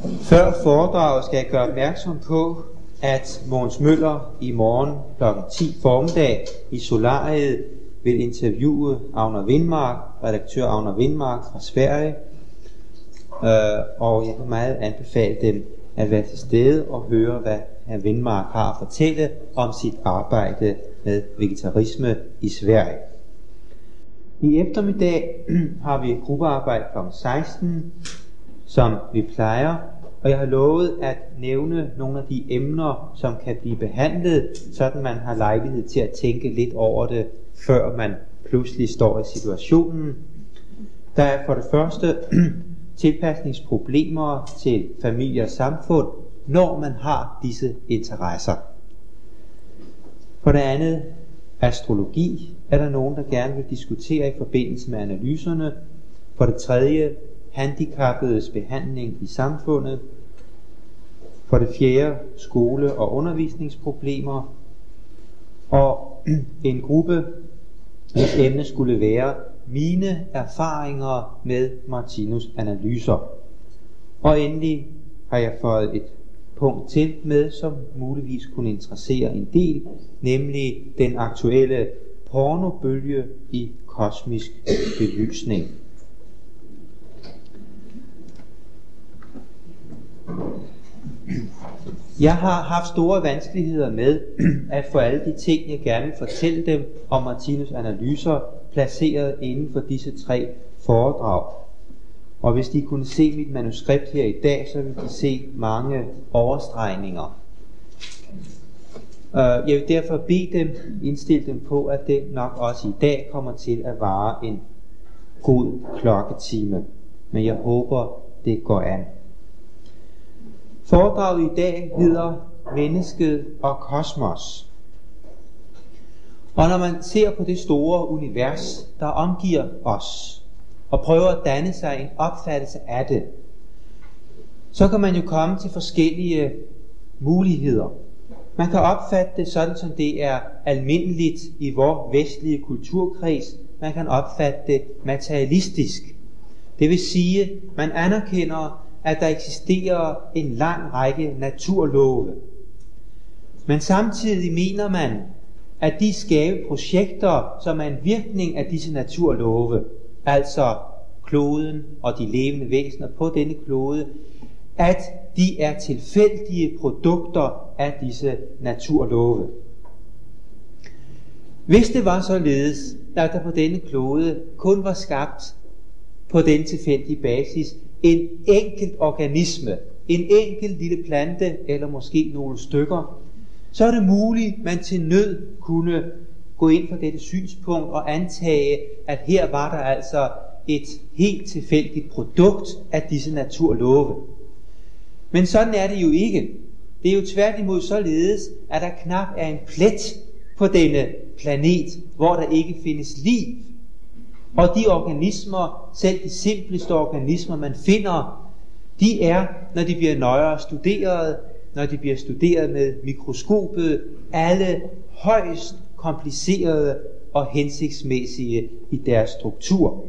Før foredraget skal jeg gøre opmærksom på, at Måns Møller i morgen kl. 10 formiddag i Solariet vil interviewe Agner Vindmark, redaktør Agner Vindmark fra Sverige. Øh, og jeg kan meget anbefale dem at være til stede og høre, hvad herr Vindmark har at fortælle om sit arbejde med vegetarisme i Sverige. I eftermiddag har vi gruppearbejde kl. 16, som vi plejer, og jeg har lovet at nævne nogle af de emner, som kan blive behandlet, sådan man har lejlighed til at tænke lidt over det, før man pludselig står i situationen. Der er for det første tilpasningsproblemer til familie og samfund, når man har disse interesser. For det andet, astrologi er der nogen, der gerne vil diskutere i forbindelse med analyserne. For det tredje, handicappedes behandling i samfundet. For det fjerde, skole- og undervisningsproblemer. Og en gruppe, hvis emne skulle være mine erfaringer med Martinus analyser. Og endelig har jeg fået et punkt til med, som muligvis kunne interessere en del, nemlig den aktuelle pornobølge i kosmisk belysning. Jeg har haft store vanskeligheder med at få alle de ting, jeg gerne vil fortælle dem om Martinus analyser, placeret inden for disse tre foredrag. Og hvis de kunne se mit manuskript her i dag, så ville de se mange overstregninger. Øh, jeg vil derfor bede dem, indstille dem på, at det nok også i dag kommer til at vare en god klokketime. Men jeg håber, det går an. Foredraget i dag hedder Mennesket og Kosmos. Og når man ser på det store univers, der omgiver os, og prøver at danne sig en opfattelse af det, så kan man jo komme til forskellige muligheder. Man kan opfatte det sådan, som det er almindeligt i vores vestlige kulturkreds. Man kan opfatte det materialistisk. Det vil sige, man anerkender, at der eksisterer en lang række naturlove. Men samtidig mener man, at de skabe projekter, som er en virkning af disse naturlove, altså kloden og de levende væsener på denne klode, at de er tilfældige produkter af disse naturlove. Hvis det var således, at der på denne klode kun var skabt på den tilfældige basis en enkelt organisme, en enkelt lille plante eller måske nogle stykker, så er det muligt, man til nød kunne gå ind for dette synspunkt og antage, at her var der altså et helt tilfældigt produkt af disse naturlove. Men sådan er det jo ikke. Det er jo tværtimod således, at der knap er en plet på denne planet, hvor der ikke findes liv. Og de organismer, selv de simpleste organismer, man finder, de er, når de bliver nøjere studeret, når de bliver studeret med mikroskopet, alle højst komplicerede og hensigtsmæssige i deres struktur.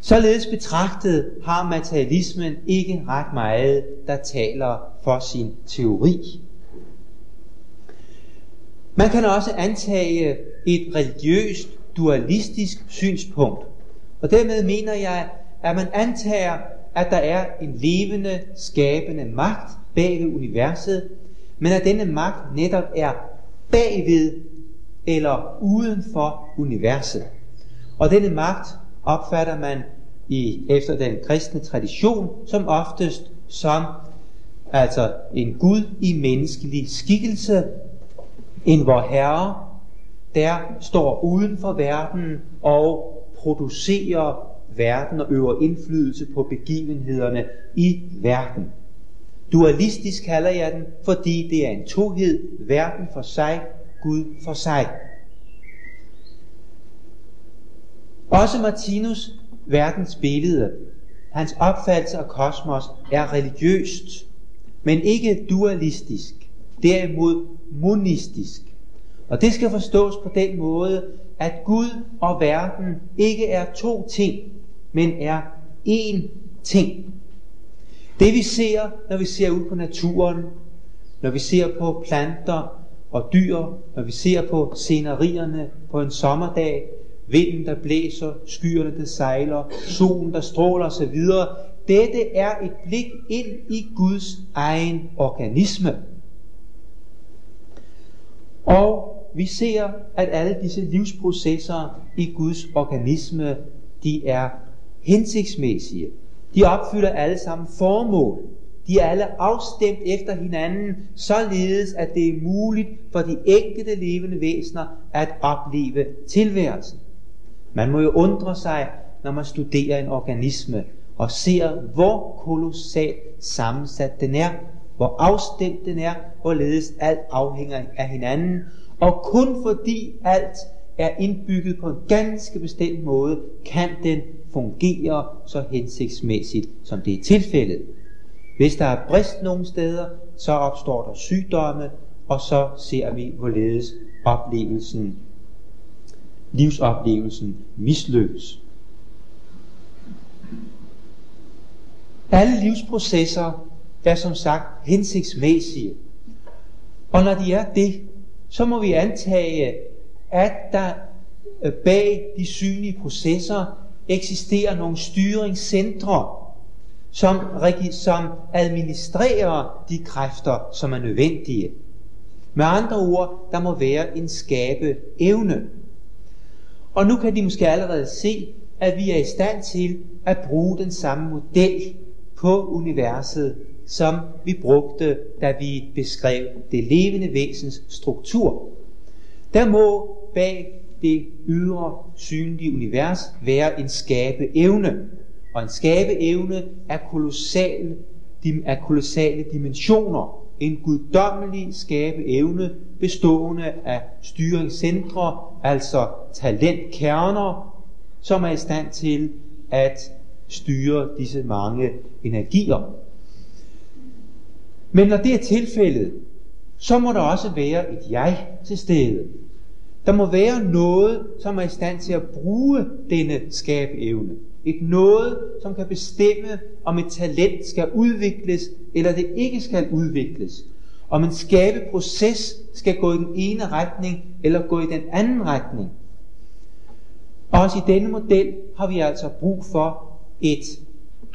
Således betragtet har materialismen ikke ret meget, der taler for sin teori. Man kan også antage et religiøst dualistisk synspunkt. Og dermed mener jeg, at man antager, at der er en levende, skabende magt bag ved universet, men at denne magt netop er bagved eller uden for universet. Og denne magt opfatter man i, efter den kristne tradition som oftest som altså en Gud i menneskelig skikkelse, en vor Herre, der står uden for verden og producerer verden og øver indflydelse på begivenhederne i verden. Dualistisk kalder jeg den, fordi det er en tohed, verden for sig, Gud for sig. Også Martinus verdens billede, hans opfattelse af kosmos er religiøst, men ikke dualistisk, derimod monistisk. Og det skal forstås på den måde, at Gud og verden ikke er to ting, men er én ting. Det vi ser, når vi ser ud på naturen, når vi ser på planter og dyr, når vi ser på scenerierne på en sommerdag, vinden der blæser, skyerne der sejler, solen der stråler osv. Dette er et blik ind i Guds egen organisme. Og vi ser, at alle disse livsprocesser i Guds organisme, de er hensigtsmæssige. De opfylder alle sammen formål. De er alle afstemt efter hinanden, således at det er muligt for de enkelte levende væsener at opleve tilværelsen. Man må jo undre sig, når man studerer en organisme og ser, hvor kolossalt sammensat den er, hvor afstemt den er, hvorledes alt afhænger af hinanden, og kun fordi alt er indbygget på en ganske bestemt måde, kan den fungere så hensigtsmæssigt, som det er tilfældet. Hvis der er brist nogle steder, så opstår der sygdomme, og så ser vi, hvorledes oplevelsen, livsoplevelsen mislykkes. Alle livsprocesser er som sagt hensigtsmæssige. Og når de er det, så må vi antage, at der øh, bag de synlige processer eksisterer nogle styringscentre, som, som administrerer de kræfter, som er nødvendige. Med andre ord, der må være en skabe evne. Og nu kan de måske allerede se, at vi er i stand til at bruge den samme model på universet, som vi brugte, da vi beskrev det levende væsens struktur. Der må bag det ydre synlige univers være en skabe evne. Og en skabe evne er kolossal, er kolossale dimensioner. En guddommelig skabe evne bestående af styringscentre, altså talentkerner, som er i stand til at styre disse mange energier. Men når det er tilfældet, så må der også være et jeg til stede. Der må være noget, som er i stand til at bruge denne skabevne. Et noget, som kan bestemme, om et talent skal udvikles, eller det ikke skal udvikles. Om en skabeproces skal gå i den ene retning, eller gå i den anden retning. Også i denne model har vi altså brug for et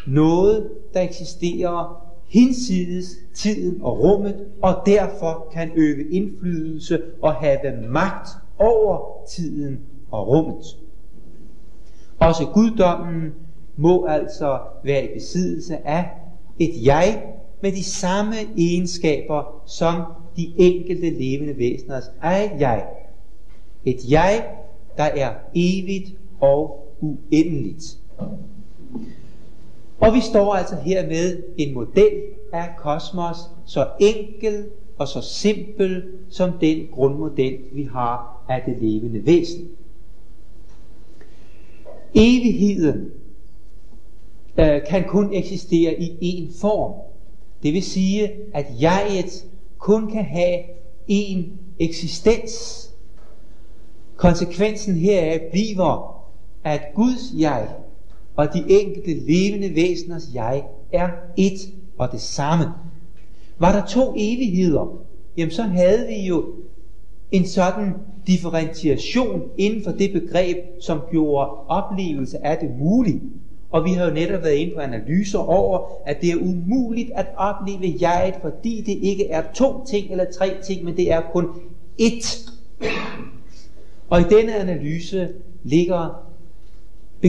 noget, der eksisterer hinsides tiden og rummet, og derfor kan øve indflydelse og have magt over tiden og rummet. Også guddommen må altså være i besiddelse af et jeg med de samme egenskaber som de enkelte levende væseners eget jeg. Et jeg, der er evigt og uendeligt. Og vi står altså her med en model af kosmos, så enkel og så simpel som den grundmodel, vi har af det levende væsen. Evigheden øh, kan kun eksistere i én form. Det vil sige, at jeget kun kan have én eksistens. Konsekvensen heraf bliver, at Guds jeg og de enkelte levende væseners jeg er et og det samme. Var der to evigheder, jamen så havde vi jo en sådan differentiation inden for det begreb, som gjorde oplevelse af det muligt. Og vi har jo netop været inde på analyser over, at det er umuligt at opleve jeget, fordi det ikke er to ting eller tre ting, men det er kun ét. Og i denne analyse ligger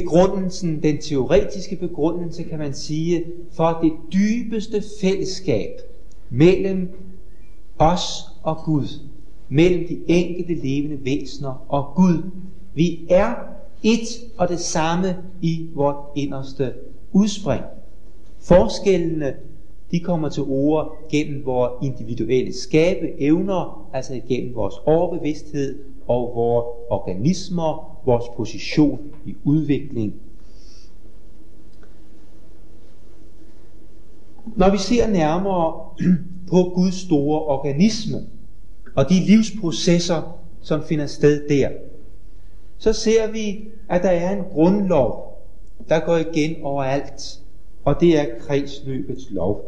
begrundelsen, den teoretiske begrundelse, kan man sige, for det dybeste fællesskab mellem os og Gud, mellem de enkelte levende væsener og Gud. Vi er et og det samme i vort inderste udspring. Forskellene de kommer til ord gennem vores individuelle skabe evner, altså gennem vores overbevidsthed og vores organismer, vores position i udvikling. Når vi ser nærmere på Guds store organisme og de livsprocesser, som finder sted der, så ser vi, at der er en grundlov, der går igen overalt. og det er kredsløbets lov.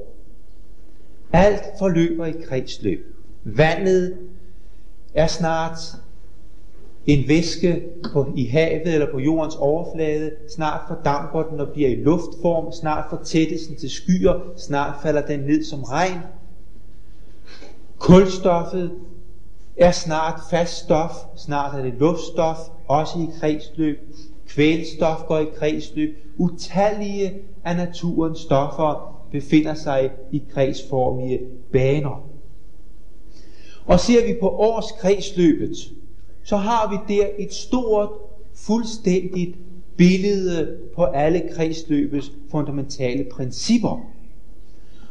Alt forløber i kredsløb. Vandet er snart en væske på, i havet eller på jordens overflade. Snart fordamper den og bliver i luftform. Snart fortættes den til skyer. Snart falder den ned som regn. Kulstoffet er snart fast stof. Snart er det luftstof, også i kredsløb. Kvælstof går i kredsløb. Utallige af naturens stoffer befinder sig i kredsformige baner. Og ser vi på årskredsløbet, så har vi der et stort, fuldstændigt billede på alle kredsløbets fundamentale principper.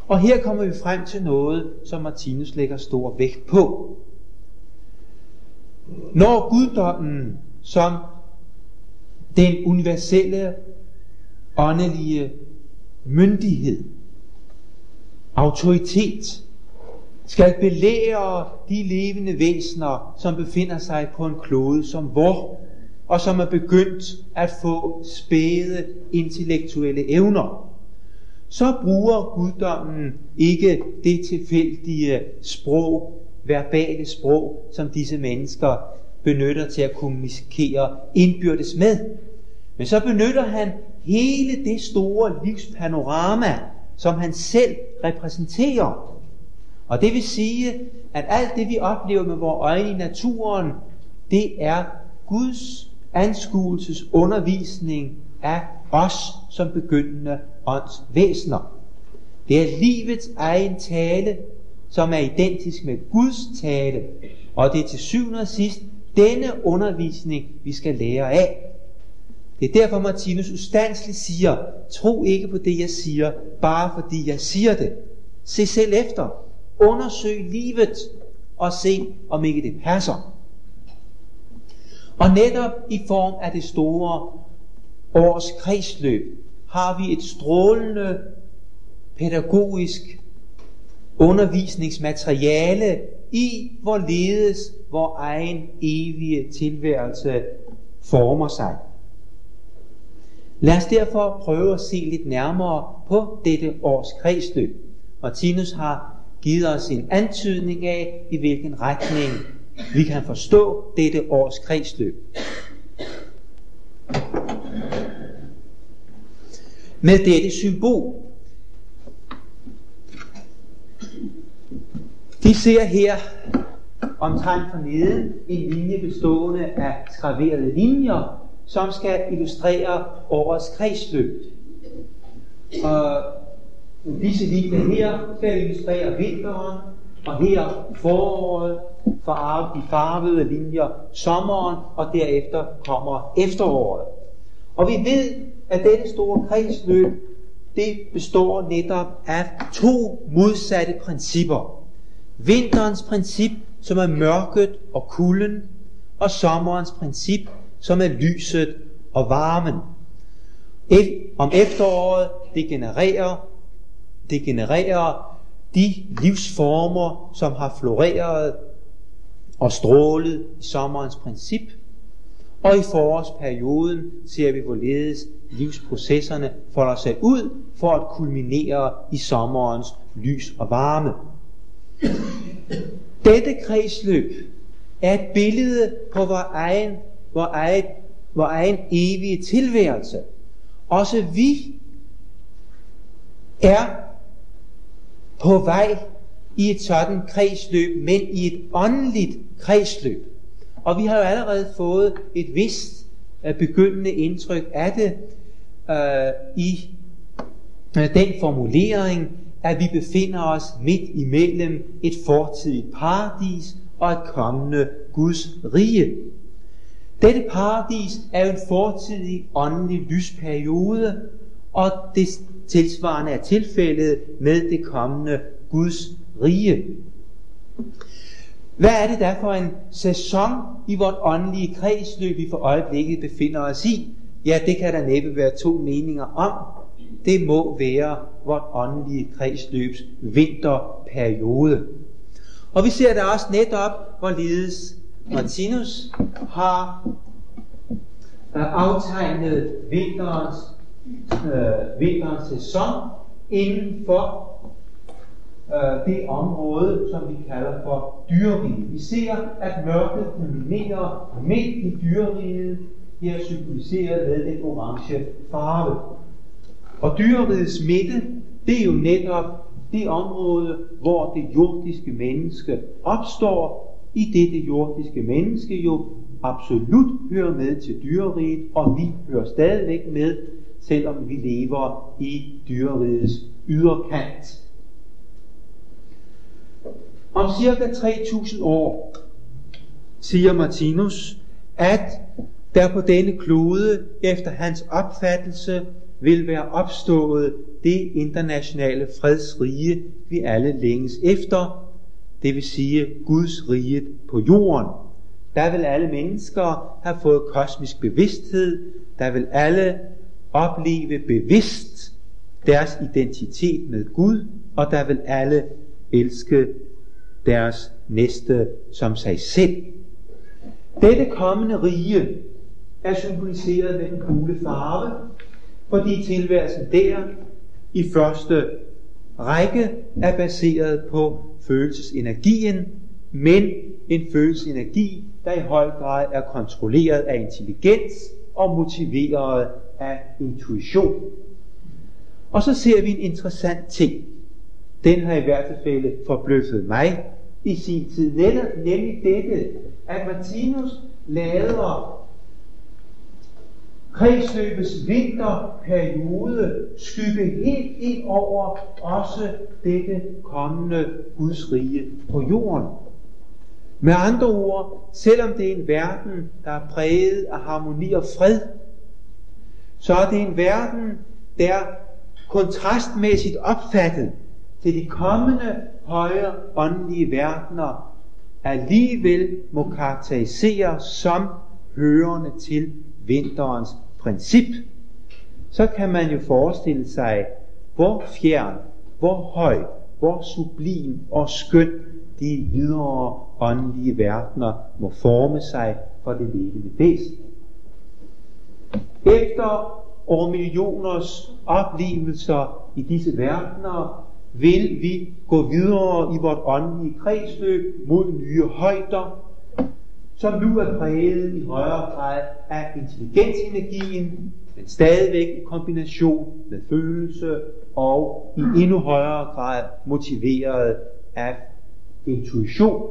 Og her kommer vi frem til noget, som Martinus lægger stor vægt på. Når guddommen som den universelle åndelige myndighed, autoritet, skal belære de levende væsener, som befinder sig på en klode som vor, og som er begyndt at få spæde intellektuelle evner, så bruger guddommen ikke det tilfældige sprog, verbale sprog, som disse mennesker benytter til at kommunikere indbyrdes med. Men så benytter han hele det store livspanorama, som han selv repræsenterer, og det vil sige, at alt det vi oplever med vores øjne i naturen, det er Guds anskuelses undervisning af os som begyndende åndsvæsener. Det er livets egen tale, som er identisk med Guds tale. Og det er til syvende og sidst denne undervisning, vi skal lære af. Det er derfor Martinus ustandsligt siger, tro ikke på det jeg siger, bare fordi jeg siger det. Se selv efter. Undersøg livet og se, om ikke det passer. Og netop i form af det store års kredsløb har vi et strålende pædagogisk undervisningsmateriale i, hvorledes vor egen evige tilværelse former sig. Lad os derfor prøve at se lidt nærmere på dette års kredsløb. Martinus har givet os en antydning af, i hvilken retning vi kan forstå dette års kredsløb. Med dette symbol. Vi ser her omtrent for nede en linje bestående af skraverede linjer, som skal illustrere årets kredsløb. Og Disse linjer her kan illustrere vinteren, og her foråret, farve, de farvede linjer sommeren, og derefter kommer efteråret. Og vi ved, at denne store kredsløb, det består netop af to modsatte principper. Vinterens princip, som er mørket og kulden, og sommerens princip, som er lyset og varmen. Om efteråret, det genererer det genererer de livsformer, som har floreret og strålet i sommerens princip. Og i forårsperioden ser vi, hvorledes livsprocesserne folder sig ud for at kulminere i sommerens lys og varme. Dette kredsløb er et billede på vores egen, vores egen, vores egen evige tilværelse. Også vi er på vej i et sådan kredsløb, men i et åndeligt kredsløb. Og vi har jo allerede fået et vist øh, begyndende indtryk af det øh, i øh, den formulering, at vi befinder os midt imellem et fortidigt paradis og et kommende Guds rige. Dette paradis er jo en fortidig åndelig lysperiode, og det tilsvarende er tilfældet med det kommende Guds rige. Hvad er det der for en sæson i vort åndelige kredsløb, vi for øjeblikket befinder os i? Ja, det kan der næppe være to meninger om. Det må være vort åndelige kredsløbs vinterperiode. Og vi ser da også netop, hvorledes Martinus har øh, aftegnet vinterens øh, vinterens sæson inden for øh, det område, som vi kalder for dyreriget. Vi ser, at mørket kulminerer midt i dyreriget, her symboliseret med den orange farve. Og dyrerigets midte, det er jo netop det område, hvor det jordiske menneske opstår, i det det jordiske menneske jo absolut hører med til dyreriget, og vi hører stadigvæk med, selvom vi lever i dyrerigets yderkant. Om cirka 3000 år siger Martinus, at der på denne klode efter hans opfattelse vil være opstået det internationale fredsrige, vi alle længes efter, det vil sige Guds rige på jorden. Der vil alle mennesker have fået kosmisk bevidsthed, der vil alle opleve bevidst deres identitet med Gud, og der vil alle elske deres næste som sig selv. Dette kommende rige er symboliseret med den gule farve, fordi tilværelsen der i første række er baseret på følelsesenergien, men en følelsesenergi, der i høj grad er kontrolleret af intelligens og motiveret af intuition. Og så ser vi en interessant ting. Den har i hvert fald forbløffet mig i sin tid. Netop nemlig dette, at Martinus lader kredsløbets vinterperiode skygge helt ind over også dette kommende Guds rige på jorden. Med andre ord, selvom det er en verden, der er præget af harmoni og fred, så er det en verden, der kontrastmæssigt opfattet til de kommende højere åndelige verdener alligevel må karakteriseres som hørende til vinterens princip, så kan man jo forestille sig, hvor fjern, hvor høj, hvor sublim og skøn de videre åndelige verdener må forme sig for det levende væsen. Efter år millioners oplevelser i disse verdener, vil vi gå videre i vort åndelige kredsløb mod nye højder, som nu er præget i højere grad af intelligensenergien, men stadigvæk i kombination med følelse og i endnu højere grad motiveret af intuition.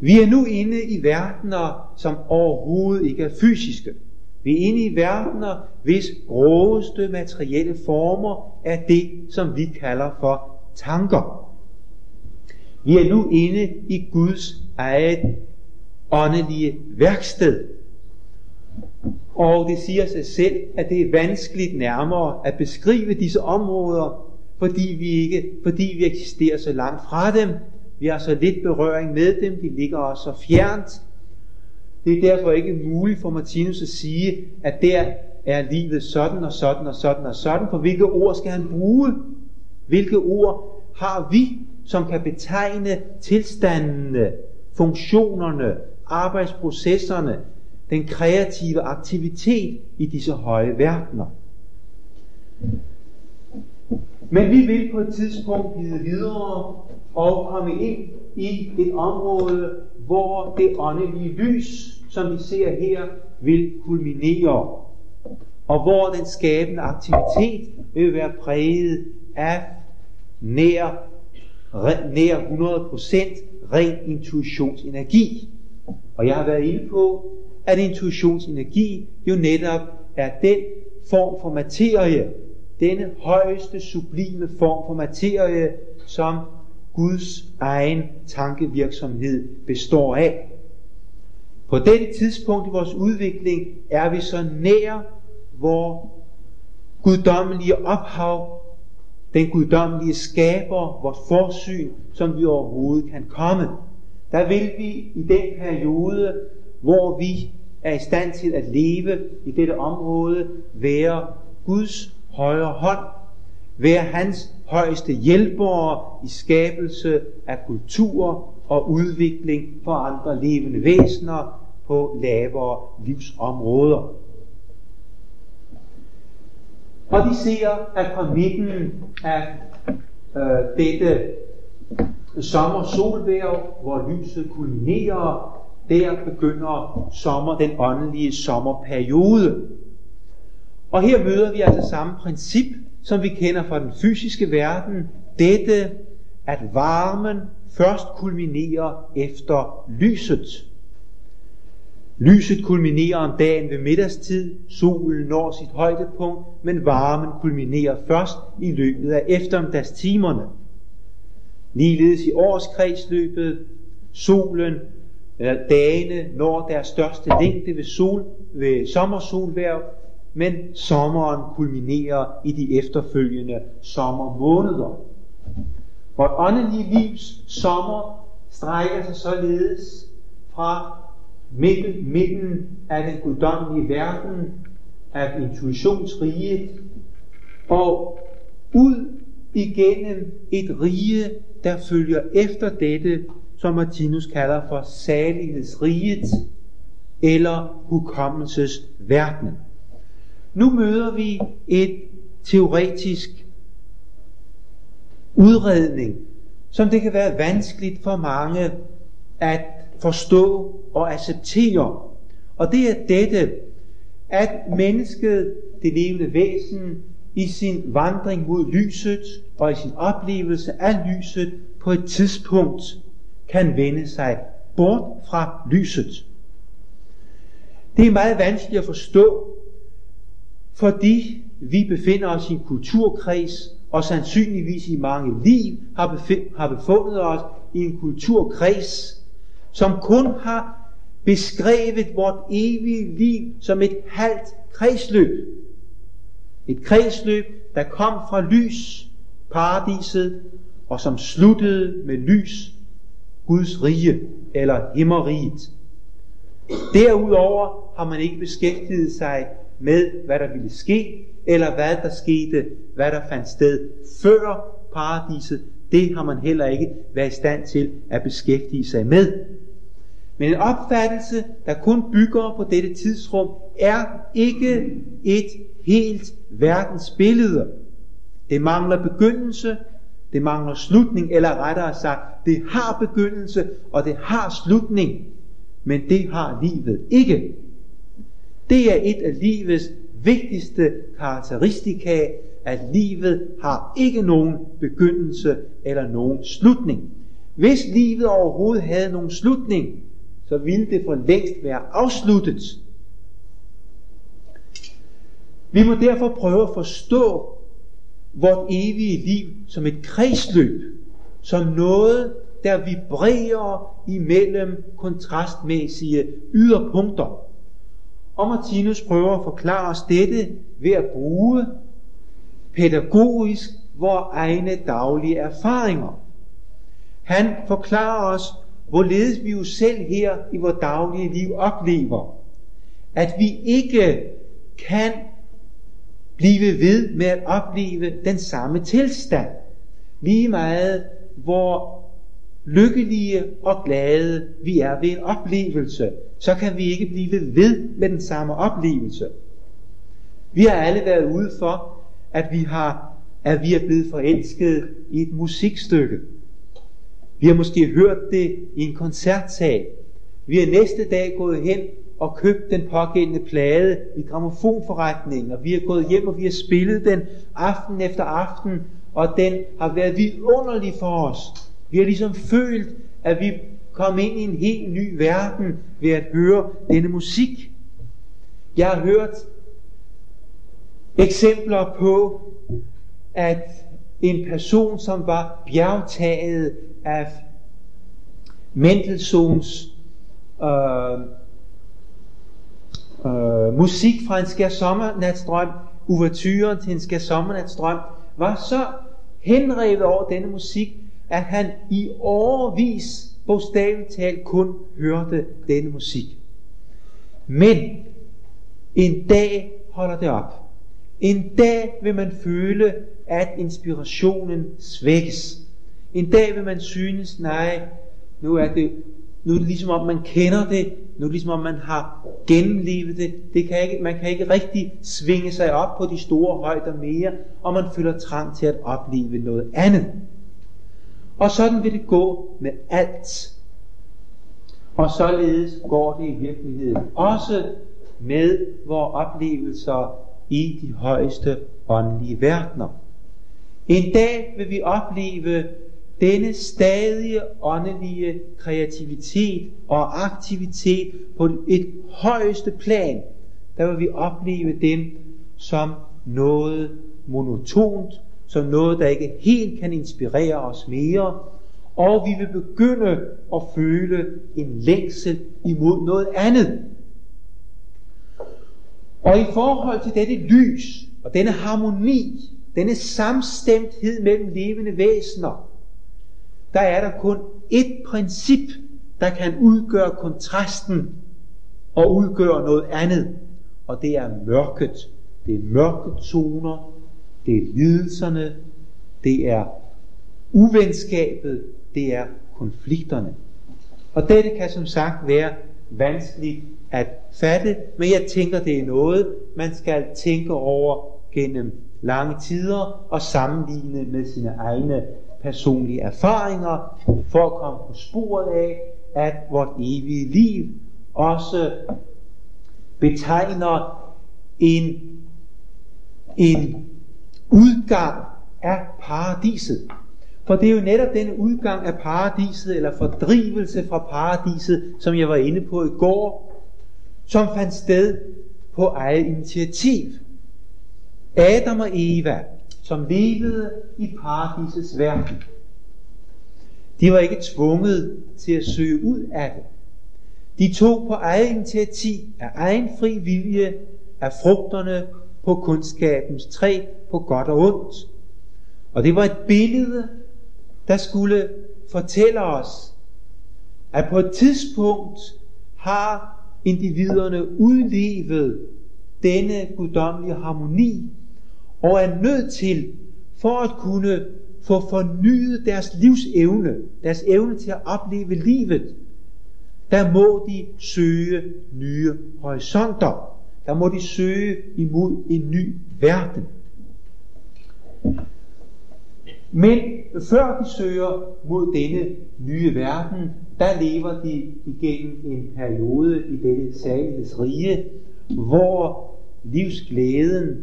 Vi er nu inde i verdener, som overhovedet ikke er fysiske. Vi er inde i verdener, hvis groveste materielle former er det, som vi kalder for tanker. Vi er nu inde i Guds eget åndelige værksted. Og det siger sig selv, at det er vanskeligt nærmere at beskrive disse områder, fordi vi, ikke, fordi vi eksisterer så langt fra dem. Vi har så lidt berøring med dem, de ligger os så fjernt. Det er derfor ikke muligt for Martinus at sige, at der er livet sådan og sådan og sådan og sådan, for hvilke ord skal han bruge? Hvilke ord har vi, som kan betegne tilstandene, funktionerne, arbejdsprocesserne, den kreative aktivitet i disse høje verdener. Men vi vil på et tidspunkt vide videre og komme ind i et område, hvor det åndelige lys, som vi ser her, vil kulminere. Og hvor den skabende aktivitet vil være præget af nær, nær 100% ren intuitionsenergi. Og jeg har været inde på, at intuitionsenergi jo netop er den form for materie, denne højeste sublime form for materie, som Guds egen tankevirksomhed består af. På dette tidspunkt i vores udvikling er vi så nær, hvor guddommelige ophav, den guddommelige skaber, vores forsyn, som vi overhovedet kan komme der vil vi i den periode, hvor vi er i stand til at leve i dette område, være Guds højre hånd, være hans højeste hjælpere i skabelse af kultur og udvikling for andre levende væsener på lavere livsområder. Og de ser, at fra midten af øh, dette sommer solvejr, hvor lyset kulminerer, der begynder sommer, den åndelige sommerperiode. Og her møder vi altså samme princip, som vi kender fra den fysiske verden. Dette, at varmen først kulminerer efter lyset. Lyset kulminerer om dagen ved middagstid, solen når sit højdepunkt, men varmen kulminerer først i løbet af eftermiddagstimerne. Ligeledes i årskredsløbet, solen eller dagene når deres største længde ved, sol, ved sommersolværv, men sommeren kulminerer i de efterfølgende sommermåneder. Vort åndelige livs sommer strækker sig således fra midten, midten af den guddommelige verden, af intuitionsrige, og ud igennem et rige, der følger efter dette, som Martinus kalder for salighedsriget eller hukommelsesverdenen. Nu møder vi et teoretisk udredning, som det kan være vanskeligt for mange at forstå og acceptere. Og det er dette, at mennesket, det levende væsen, i sin vandring mod lyset og i sin oplevelse af lyset på et tidspunkt kan vende sig bort fra lyset. Det er meget vanskeligt at forstå, fordi vi befinder os i en kulturkreds, og sandsynligvis i mange liv har befundet os i en kulturkreds, som kun har beskrevet vort evige liv som et halvt kredsløb. Et kredsløb, der kom fra lys, paradiset, og som sluttede med lys, Guds rige eller himmeriget. Derudover har man ikke beskæftiget sig med, hvad der ville ske, eller hvad der skete, hvad der fandt sted før paradiset. Det har man heller ikke været i stand til at beskæftige sig med. Men en opfattelse, der kun bygger på dette tidsrum, er ikke et helt verdensbillede. Det mangler begyndelse, det mangler slutning, eller rettere sagt, det har begyndelse, og det har slutning, men det har livet ikke. Det er et af livets vigtigste karakteristika, at livet har ikke nogen begyndelse eller nogen slutning. Hvis livet overhovedet havde nogen slutning, så ville det for længst være afsluttet. Vi må derfor prøve at forstå vort evige liv som et kredsløb, som noget, der vibrerer imellem kontrastmæssige yderpunkter. Og Martinus prøver at forklare os dette ved at bruge pædagogisk vores egne daglige erfaringer. Han forklarer os, hvorledes vi jo selv her i vores daglige liv oplever, at vi ikke kan blive ved med at opleve den samme tilstand. Lige meget hvor lykkelige og glade vi er ved en oplevelse, så kan vi ikke blive ved med den samme oplevelse. Vi har alle været ude for, at vi, har, at vi er blevet forelsket i et musikstykke. Vi har måske hørt det i en koncertsal. Vi er næste dag gået hen og købt den pågældende plade i gramofonforretningen, og vi er gået hjem, og vi har spillet den aften efter aften, og den har været vidunderlig for os. Vi har ligesom følt, at vi kom ind i en helt ny verden ved at høre denne musik. Jeg har hørt eksempler på, at en person, som var bjergtaget af Mendelssohns øh, øh, musik fra en skær sommernatstrøm, uvertyren til en skær sommernatstrøm, var så henrevet over denne musik, at han i overvis bogstaveligt talt kun hørte denne musik. Men en dag holder det op. En dag vil man føle, at inspirationen svækkes. En dag vil man synes, nej, nu er det Nu er det ligesom om man kender det. Nu er det ligesom om man har gennemlevet det. det kan ikke, man kan ikke rigtig svinge sig op på de store højder mere, og man føler trang til at opleve noget andet. Og sådan vil det gå med alt. Og således går det i virkeligheden også med vores oplevelser i de højeste åndelige verdener. En dag vil vi opleve denne stadige åndelige kreativitet og aktivitet på et højeste plan, der vil vi opleve dem som noget monotont, som noget, der ikke helt kan inspirere os mere, og vi vil begynde at føle en længsel imod noget andet. Og i forhold til dette lys og denne harmoni, denne samstemthed mellem levende væsener, der er der kun et princip, der kan udgøre kontrasten og udgøre noget andet. Og det er mørket. Det er mørke toner, det er lidelserne, det er uvenskabet, det er konflikterne. Og dette kan som sagt være vanskeligt at fatte, men jeg tænker, det er noget, man skal tænke over gennem lange tider og sammenligne med sine egne personlige erfaringer, for at komme på sporet af, at vort evige liv også betegner en, en udgang af paradiset. For det er jo netop denne udgang af paradiset, eller fordrivelse fra paradiset, som jeg var inde på i går, som fandt sted på eget initiativ. Adam og Eva, som levede i paradisets verden, de var ikke tvunget til at søge ud af det. De tog på eget initiativ, af egen fri vilje, af frugterne på kundskabens træ, på godt og ondt. Og det var et billede der skulle fortælle os, at på et tidspunkt har individerne udlevet denne guddommelige harmoni, og er nødt til, for at kunne få fornyet deres livsevne, deres evne til at opleve livet, der må de søge nye horisonter. Der må de søge imod en ny verden. Men før de søger mod denne nye verden, der lever de igennem en periode i dette salighedsrige, hvor livsglæden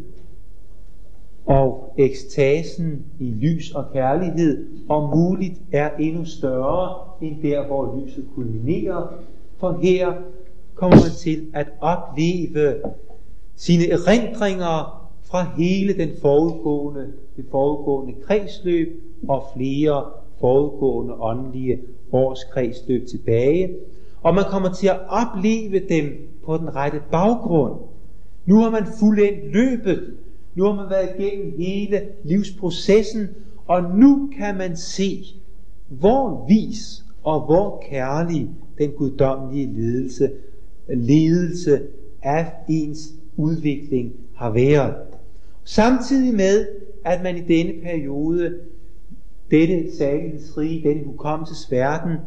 og ekstasen i lys og kærlighed om muligt er endnu større end der, hvor lyset kulminerer. For her kommer man til at opleve sine erindringer fra hele den forudgående, det forudgående kredsløb og flere forudgående åndelige års kredsløb tilbage. Og man kommer til at opleve dem på den rette baggrund. Nu har man fuldendt løbet. Nu har man været igennem hele livsprocessen, og nu kan man se, hvor vis og hvor kærlig den guddommelige ledelse, ledelse af ens udvikling har været. Samtidig med, at man i denne periode, dette salighedsrige, denne hukommelsesverden,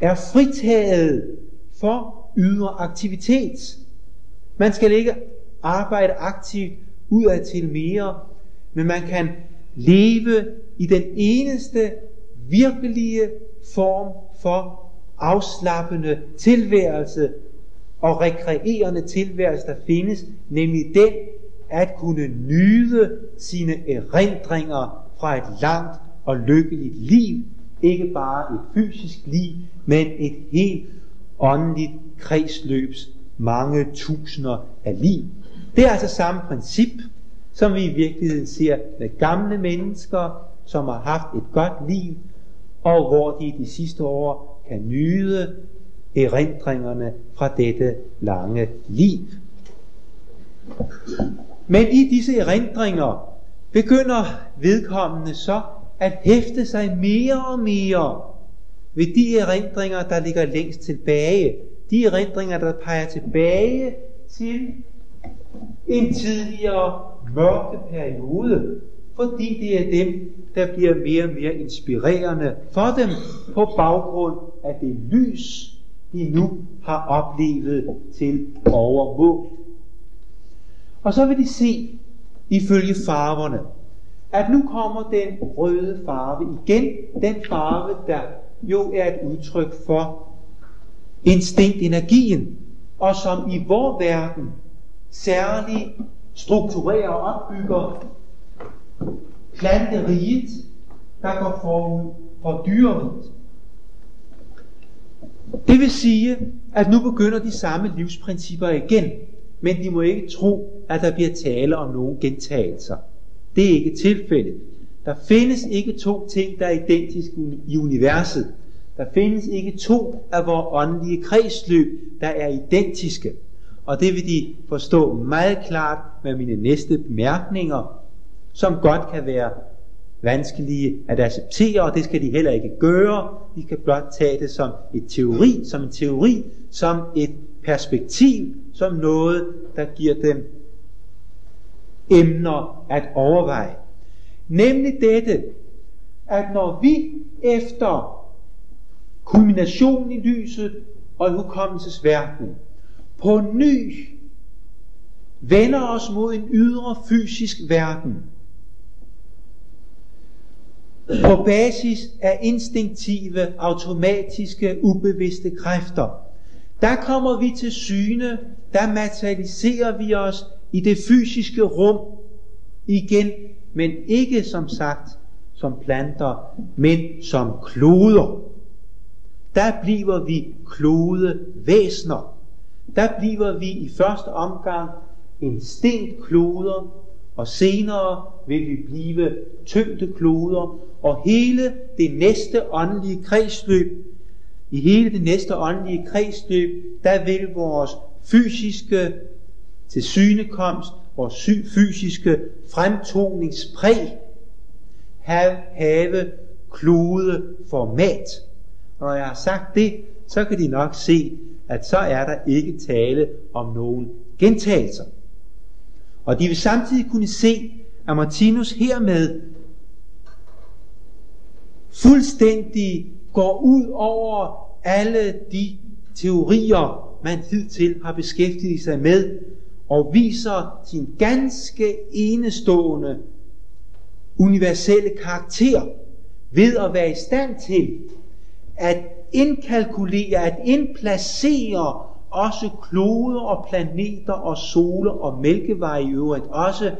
er fritaget for ydre aktivitet. Man skal ikke arbejde aktivt udad til mere, men man kan leve i den eneste virkelige form for afslappende tilværelse og rekreerende tilværelse, der findes, nemlig den, at kunne nyde sine erindringer fra et langt og lykkeligt liv. Ikke bare et fysisk liv, men et helt åndeligt kredsløbs mange tusinder af liv. Det er altså samme princip, som vi i virkeligheden ser med gamle mennesker, som har haft et godt liv, og hvor de de sidste år kan nyde erindringerne fra dette lange liv. Men i disse erindringer begynder vedkommende så at hæfte sig mere og mere ved de erindringer, der ligger længst tilbage. De erindringer, der peger tilbage til en tidligere mørke periode, fordi det er dem, der bliver mere og mere inspirerende for dem på baggrund af det lys, de nu har oplevet til overmål. Og så vil de se, ifølge farverne, at nu kommer den røde farve igen, den farve, der jo er et udtryk for instinktenergien, og som i vor verden særligt strukturerer og opbygger planteriget, der går forud for dyreriget. Det vil sige, at nu begynder de samme livsprincipper igen, men de må ikke tro, at der bliver tale om nogen gentagelser. Det er ikke tilfældet. Der findes ikke to ting, der er identiske i universet. Der findes ikke to af vores åndelige kredsløb, der er identiske. Og det vil de forstå meget klart med mine næste bemærkninger, som godt kan være vanskelige at acceptere, og det skal de heller ikke gøre. De kan blot tage det som et teori, som en teori, som et perspektiv, som noget, der giver dem emner at overveje. Nemlig dette, at når vi efter kulminationen i lyset og hukommelsesverdenen på ny vender os mod en ydre fysisk verden, på basis af instinktive, automatiske, ubevidste kræfter. Der kommer vi til syne, der materialiserer vi os i det fysiske rum igen, men ikke som sagt som planter, men som kloder. Der bliver vi klode væsner. Der bliver vi i første omgang instinkt-kloder, og senere vil vi blive tyngdekloder, og hele det næste åndelige kredsløb, i hele det næste åndelige kredsløb, der vil vores fysiske tilsynekomst, vores fysiske fremtoningspræg, have, have klode format. Og når jeg har sagt det, så kan de nok se, at så er der ikke tale om nogen gentagelser. Og de vil samtidig kunne se, at Martinus hermed fuldstændig går ud over alle de teorier, man hidtil har beskæftiget sig med, og viser sin ganske enestående universelle karakter ved at være i stand til at indkalkulere, at indplacere også kloder og planeter og soler og mælkeveje i øvrigt også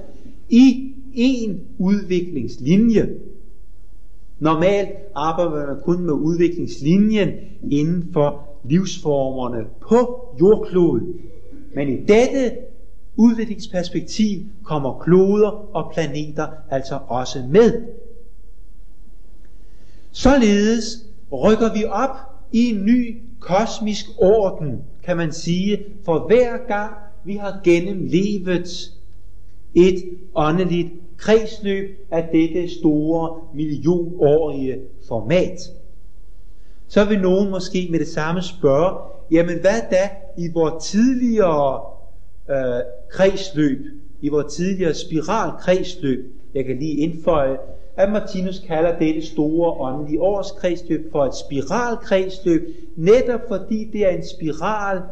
i en udviklingslinje. Normalt arbejder man kun med udviklingslinjen inden for livsformerne på jordkloden. Men i dette udviklingsperspektiv kommer kloder og planeter altså også med. Således rykker vi op i en ny kosmisk orden, kan man sige, for hver gang vi har gennemlevet et åndeligt kredsløb af dette store millionårige format. Så vil nogen måske med det samme spørge, jamen hvad da i vores tidligere øh, kredsløb, i vores tidligere spiralkredsløb, jeg kan lige indføje, at Martinus kalder dette store åndelige årskredsløb for et spiralkredsløb, netop fordi det er en spiral,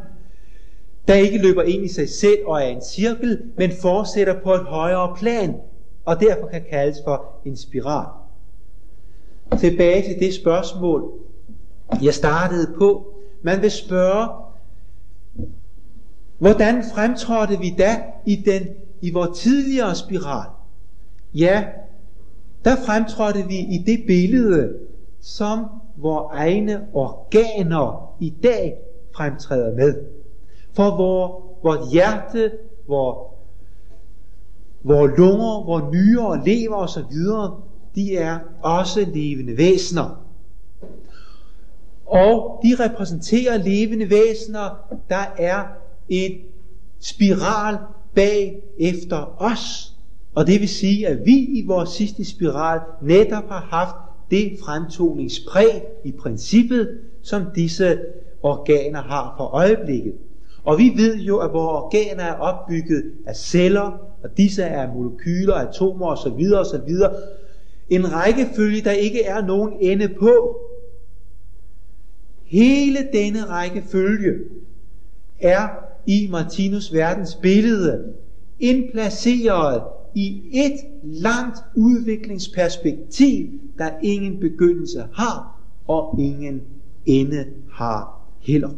der ikke løber ind i sig selv og er en cirkel, men fortsætter på et højere plan, og derfor kan kaldes for en spiral. Tilbage til det spørgsmål, jeg startede på. Man vil spørge, hvordan fremtrådte vi da i, den, i vores tidligere spiral? Ja, der fremtrådte vi i det billede, som vores egne organer i dag fremtræder med. For vores, vores hjerte, vores vores lunger, vores nyrer, lever osv., de er også levende væsener. Og de repræsenterer levende væsener, der er en spiral bag efter os. Og det vil sige, at vi i vores sidste spiral netop har haft det fremtoningspræg i princippet, som disse organer har for øjeblikket. Og vi ved jo, at vores organer er opbygget af celler, og disse er molekyler, atomer osv. osv. En rækkefølge, der ikke er nogen ende på. Hele denne række følge er i Martinus verdens billede indplaceret i et langt udviklingsperspektiv, der ingen begyndelse har og ingen ende har heller.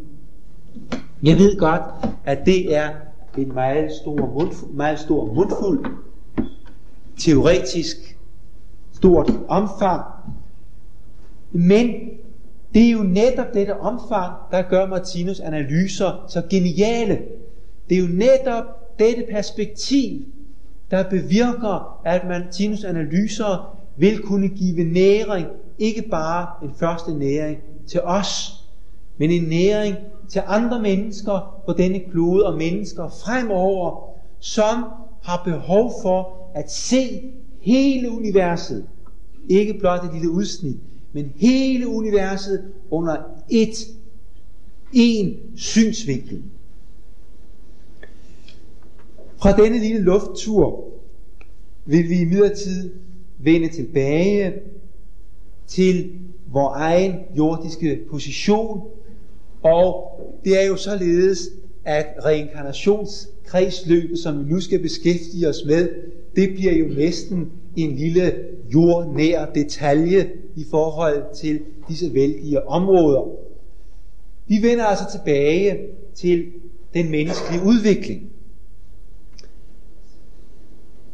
Jeg ved godt, at det er det er en meget stor, mundfuld, meget stor mundfuld, teoretisk stort omfang, men det er jo netop dette omfang, der gør Martinus analyser så geniale. Det er jo netop dette perspektiv, der bevirker, at Martinus analyser vil kunne give næring, ikke bare en første næring til os, men en næring til andre mennesker på denne klode og mennesker fremover, som har behov for at se hele universet. Ikke blot et lille udsnit, men hele universet under et, en synsvinkel. Fra denne lille lufttur vil vi i midlertid vende tilbage til vores egen jordiske position, og det er jo således, at reinkarnationskredsløbet, som vi nu skal beskæftige os med, det bliver jo næsten en lille jordnær detalje i forhold til disse vældige områder. Vi vender altså tilbage til den menneskelige udvikling.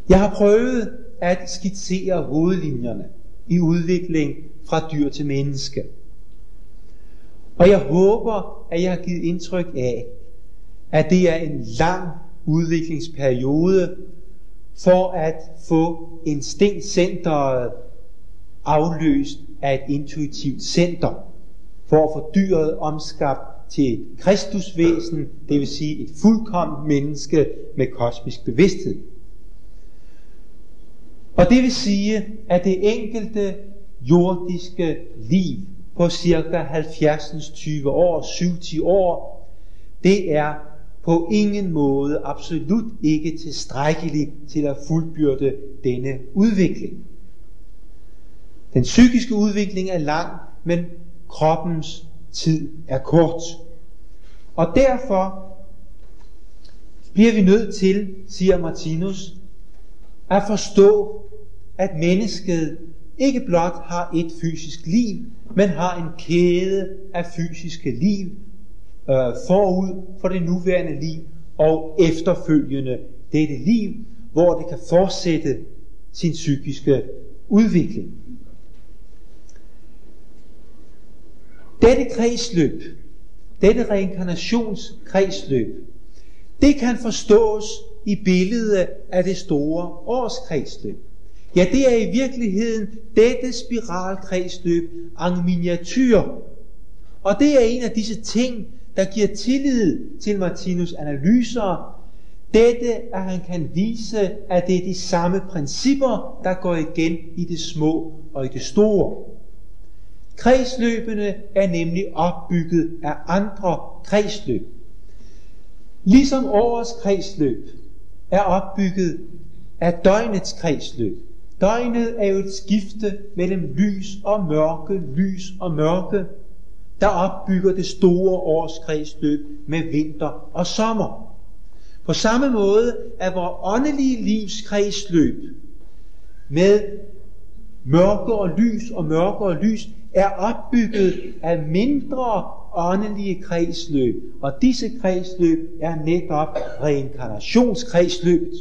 Jeg har prøvet at skitsere hovedlinjerne i udvikling fra dyr til menneske. Og jeg håber, at jeg har givet indtryk af, at det er en lang udviklingsperiode for at få instinktcenteret afløst af et intuitivt center, for at få dyret omskabt til et kristusvæsen, det vil sige et fuldkommen menneske med kosmisk bevidsthed. Og det vil sige, at det enkelte jordiske liv på cirka 70-20 år, 7-10 år, det er på ingen måde absolut ikke tilstrækkeligt til at fuldbyrde denne udvikling. Den psykiske udvikling er lang, men kroppens tid er kort. Og derfor bliver vi nødt til, siger Martinus, at forstå, at mennesket ikke blot har et fysisk liv, men har en kæde af fysiske liv øh, forud for det nuværende liv og efterfølgende dette liv, hvor det kan fortsætte sin psykiske udvikling. Dette kredsløb, dette reinkarnationskredsløb, det kan forstås i billedet af det store årskredsløb. Ja, det er i virkeligheden dette spiralkredsløb en miniatyr. Og det er en af disse ting, der giver tillid til Martinus analyser. Dette, at han kan vise, at det er de samme principper, der går igen i det små og i det store. Kredsløbene er nemlig opbygget af andre kredsløb. Ligesom årets kredsløb er opbygget af døgnets kredsløb. Døgnet er jo et skifte mellem lys og mørke, lys og mørke, der opbygger det store års kredsløb med vinter og sommer. På samme måde er vores åndelige livs kredsløb med mørke og lys og mørke og lys er opbygget af mindre åndelige kredsløb, og disse kredsløb er netop reinkarnationskredsløbet.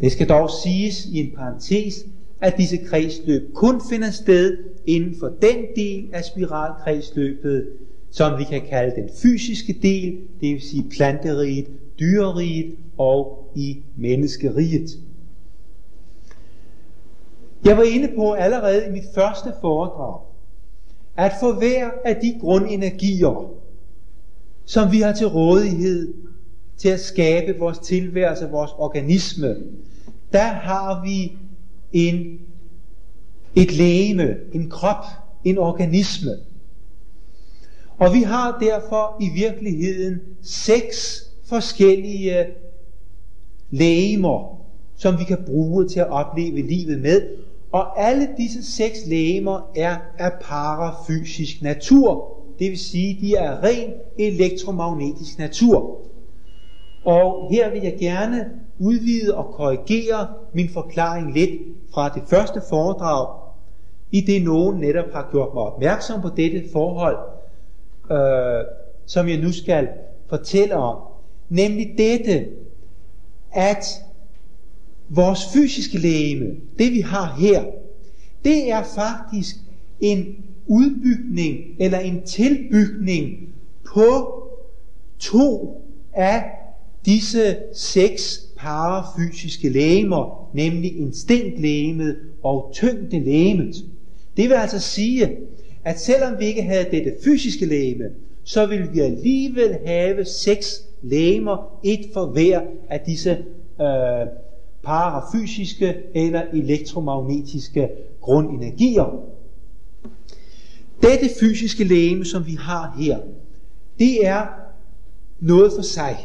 Det skal dog siges i en parentes, at disse kredsløb kun finder sted inden for den del af spiralkredsløbet, som vi kan kalde den fysiske del, det vil sige planteriget, dyreriget og i menneskeriget. Jeg var inde på allerede i mit første foredrag, at for hver af de grundenergier, som vi har til rådighed til at skabe vores tilværelse, vores organisme, der har vi en, et læme, en krop, en organisme. Og vi har derfor i virkeligheden seks forskellige lægemer, som vi kan bruge til at opleve livet med. Og alle disse seks lægemer er af parafysisk natur. Det vil sige, de er ren elektromagnetisk natur. Og her vil jeg gerne udvide og korrigere min forklaring lidt fra det første foredrag, i det nogen netop har gjort mig opmærksom på dette forhold, øh, som jeg nu skal fortælle om. Nemlig dette, at vores fysiske lægeme, det vi har her, det er faktisk en udbygning eller en tilbygning på to af disse seks parafysiske lægemer, nemlig instinktlægemet og tyngdelægemet. Det vil altså sige, at selvom vi ikke havde dette fysiske lægeme, så ville vi alligevel have seks lægemer, et for hver af disse øh, parafysiske eller elektromagnetiske grundenergier. Dette fysiske lægeme, som vi har her, det er noget for sig.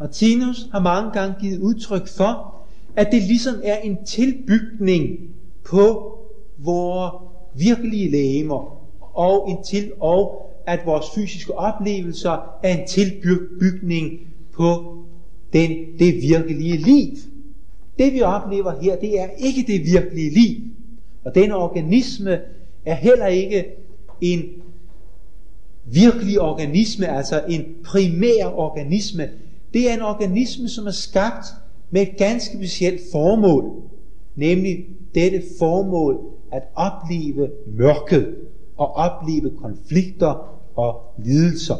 Martinus har mange gange givet udtryk for, at det ligesom er en tilbygning på vores virkelige lægemer, og, en til, og at vores fysiske oplevelser er en tilbygning på den, det virkelige liv. Det vi oplever her, det er ikke det virkelige liv. Og denne organisme er heller ikke en virkelig organisme, altså en primær organisme. Det er en organisme, som er skabt med et ganske specielt formål, nemlig dette formål at opleve mørket og opleve konflikter og lidelser.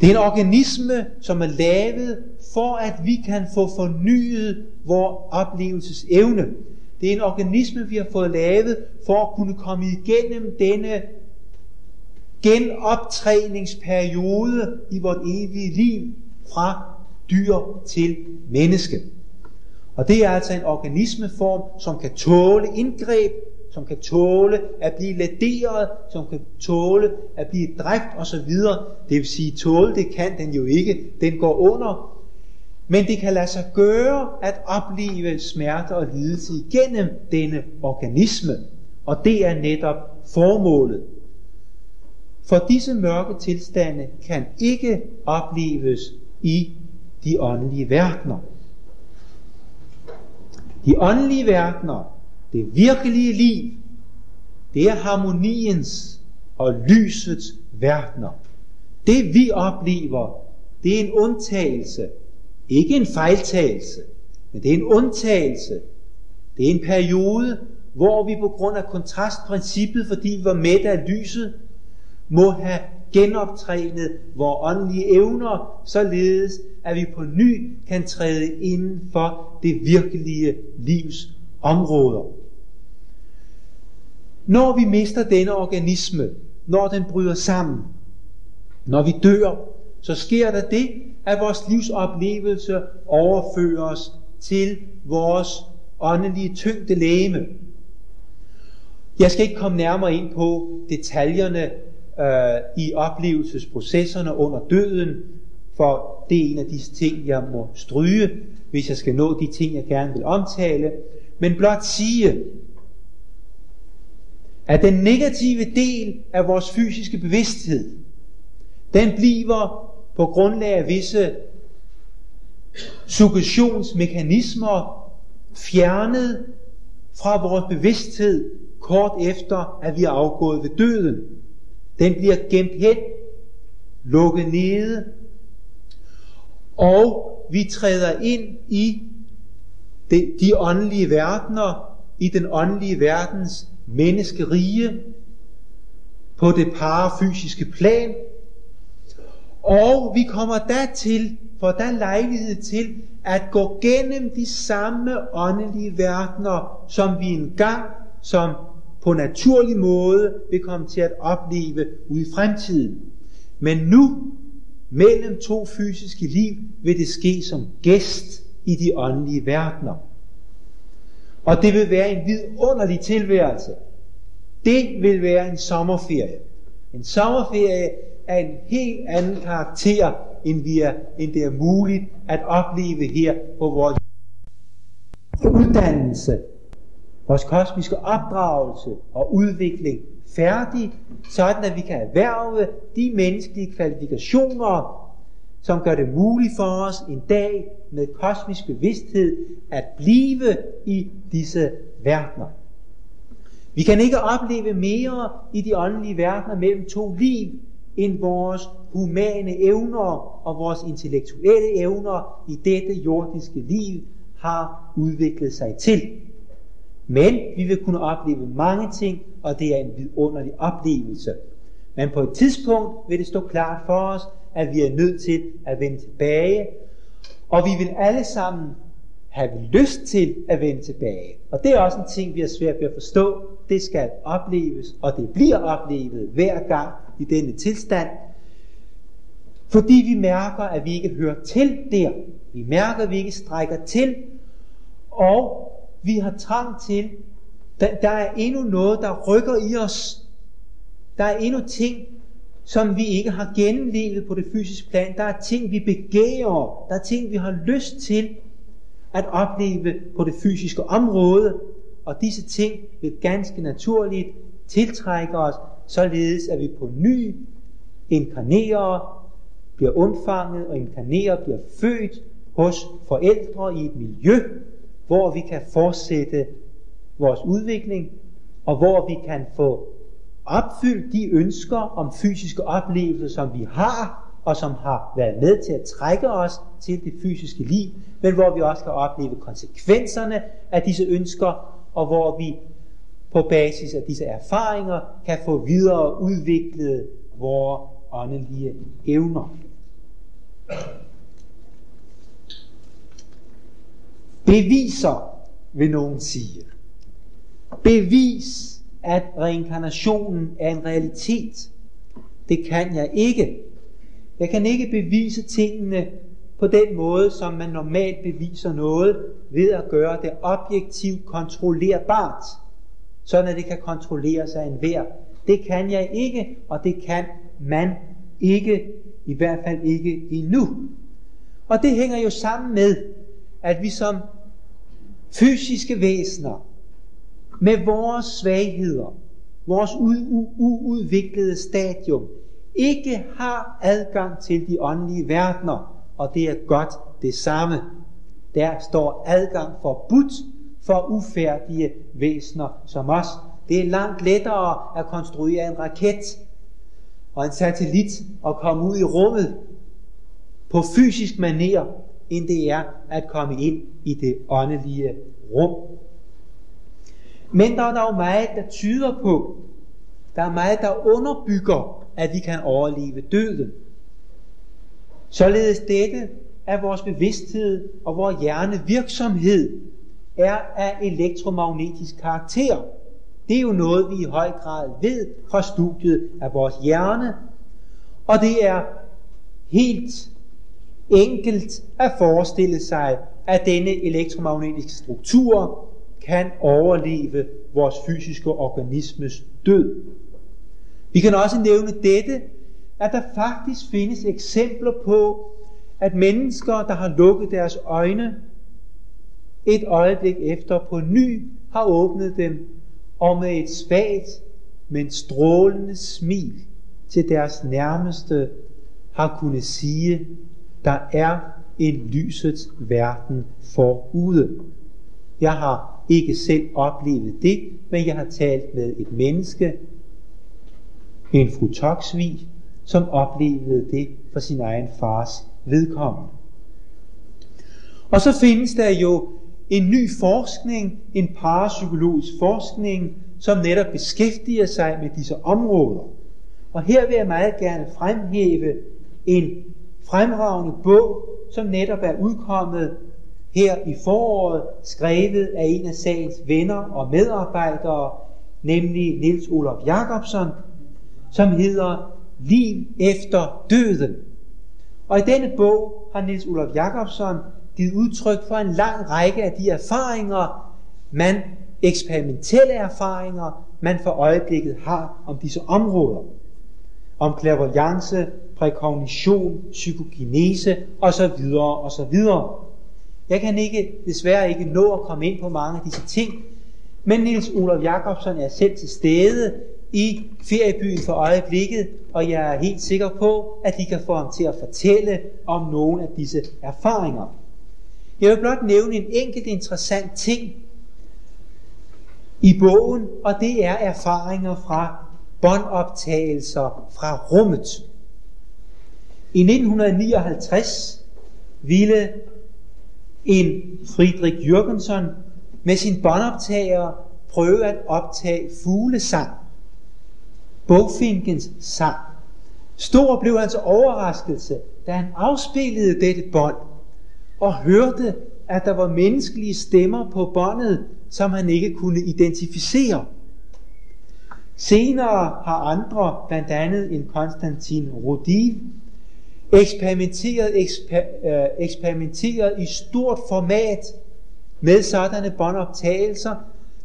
Det er en organisme, som er lavet for at vi kan få fornyet vores oplevelsesevne. Det er en organisme, vi har fået lavet for at kunne komme igennem denne genoptræningsperiode i vort evige liv fra dyr til menneske. Og det er altså en organismeform, som kan tåle indgreb, som kan tåle at blive laderet, som kan tåle at blive dræbt osv. Det vil sige, tåle det kan den jo ikke, den går under. Men det kan lade sig gøre at opleve smerte og lidelse igennem denne organisme. Og det er netop formålet. For disse mørke tilstande kan ikke opleves i de åndelige verdener. De åndelige verdener, det virkelige liv, det er harmoniens og lysets verdener. Det vi oplever, det er en undtagelse. Ikke en fejltagelse, men det er en undtagelse. Det er en periode, hvor vi på grund af kontrastprincippet, fordi vi var med af lyset, må have genoptrænet vores åndelige evner, således at vi på ny kan træde inden for det virkelige livs områder. Når vi mister denne organisme, når den bryder sammen, når vi dør, så sker der det, at vores livsoplevelse overføres til vores åndelige tyngde læme. Jeg skal ikke komme nærmere ind på detaljerne øh, i oplevelsesprocesserne under døden, for det er en af de ting, jeg må stryge, hvis jeg skal nå de ting, jeg gerne vil omtale, men blot sige, at den negative del af vores fysiske bevidsthed, den bliver på grundlag af visse suggestionsmekanismer fjernet fra vores bevidsthed kort efter, at vi er afgået ved døden. Den bliver gemt hen, lukket nede, og vi træder ind i de, de åndelige verdener, i den åndelige verdens menneskerige, på det parafysiske plan, og vi kommer dertil, til, for der lejlighed til, at gå gennem de samme åndelige verdener, som vi engang, som på naturlig måde vil komme til at opleve ude i fremtiden. Men nu, mellem to fysiske liv, vil det ske som gæst i de åndelige verdener. Og det vil være en vidunderlig tilværelse. Det vil være en sommerferie. En sommerferie af en helt anden karakter, end, vi er, end det er muligt at opleve her på vores uddannelse vores kosmiske opdragelse og udvikling færdig, sådan at vi kan erhverve de menneskelige kvalifikationer, som gør det muligt for os en dag med kosmisk bevidsthed at blive i disse verdener. Vi kan ikke opleve mere i de åndelige verdener mellem to liv, end vores humane evner og vores intellektuelle evner i dette jordiske liv har udviklet sig til. Men vi vil kunne opleve mange ting, og det er en vidunderlig oplevelse. Men på et tidspunkt vil det stå klart for os, at vi er nødt til at vende tilbage, og vi vil alle sammen have lyst til at vende tilbage. Og det er også en ting, vi har svært ved at forstå. Det skal opleves, og det bliver oplevet hver gang i denne tilstand. Fordi vi mærker, at vi ikke hører til der. Vi mærker, at vi ikke strækker til. Og vi har trang til, der, der er endnu noget, der rykker i os. Der er endnu ting, som vi ikke har gennemlevet på det fysiske plan. Der er ting, vi begærer. Der er ting, vi har lyst til at opleve på det fysiske område. Og disse ting vil ganske naturligt tiltrække os, således at vi på ny inkarnerer, bliver undfanget og inkarnerer, bliver født hos forældre i et miljø, hvor vi kan fortsætte vores udvikling, og hvor vi kan få opfyldt de ønsker om fysiske oplevelser, som vi har, og som har været med til at trække os til det fysiske liv, men hvor vi også kan opleve konsekvenserne af disse ønsker, og hvor vi på basis af disse erfaringer kan få videre udviklet vores åndelige evner. Beviser, vil nogen sige. Bevis, at reinkarnationen er en realitet. Det kan jeg ikke. Jeg kan ikke bevise tingene på den måde, som man normalt beviser noget, ved at gøre det objektivt kontrollerbart, sådan at det kan kontrolleres af enhver. Det kan jeg ikke, og det kan man ikke, i hvert fald ikke endnu. Og det hænger jo sammen med, at vi som fysiske væsener, med vores svagheder, vores uudviklede stadium, ikke har adgang til de åndelige verdener, og det er godt det samme. Der står adgang forbudt for ufærdige væsener som os. Det er langt lettere at konstruere en raket og en satellit og komme ud i rummet på fysisk manér, end det er at komme ind i det åndelige rum. Men der er der meget, der tyder på, der er meget, der underbygger, at vi kan overleve døden. Således dette er vores bevidsthed og vores hjernevirksomhed er af elektromagnetisk karakter. Det er jo noget, vi i høj grad ved fra studiet af vores hjerne. Og det er helt enkelt at forestille sig, at denne elektromagnetiske struktur kan overleve vores fysiske organismes død. Vi kan også nævne dette, at der faktisk findes eksempler på, at mennesker, der har lukket deres øjne, et øjeblik efter på ny har åbnet dem, og med et svagt, men strålende smil til deres nærmeste har kunnet sige, der er en lysets verden forude. Jeg har ikke selv oplevet det, men jeg har talt med et menneske, en fru Toksvig, som oplevede det for sin egen fars vedkommende. Og så findes der jo en ny forskning, en parapsykologisk forskning, som netop beskæftiger sig med disse områder. Og her vil jeg meget gerne fremhæve en fremragende bog, som netop er udkommet her i foråret, skrevet af en af sagens venner og medarbejdere, nemlig Nils Olof Jakobsen, som hedder Liv efter døden. Og i denne bog har Nils Olof Jakobsen givet udtryk for en lang række af de erfaringer, man, eksperimentelle erfaringer, man for øjeblikket har om disse områder. Om clairvoyance, prækognition, psykokinese osv. osv. Jeg kan ikke, desværre ikke nå at komme ind på mange af disse ting, Men Nils Olof Jakobsen er selv til stede i feriebyen for øjeblikket, og jeg er helt sikker på, at de kan få ham til at fortælle om nogle af disse erfaringer. Jeg vil blot nævne en enkelt interessant ting i bogen, og det er erfaringer fra båndoptagelser fra rummet. I 1959 ville en Friedrich Jürgensen med sin båndoptager prøve at optage fuglesang. Bogfinkens sang. Stor blev hans overraskelse, da han afspillede dette bånd og hørte, at der var menneskelige stemmer på båndet, som han ikke kunne identificere. Senere har andre, blandt andet en Konstantin Rodin, eksperimenteret, eksper, øh, eksperimenteret i stort format med sådanne båndoptagelser,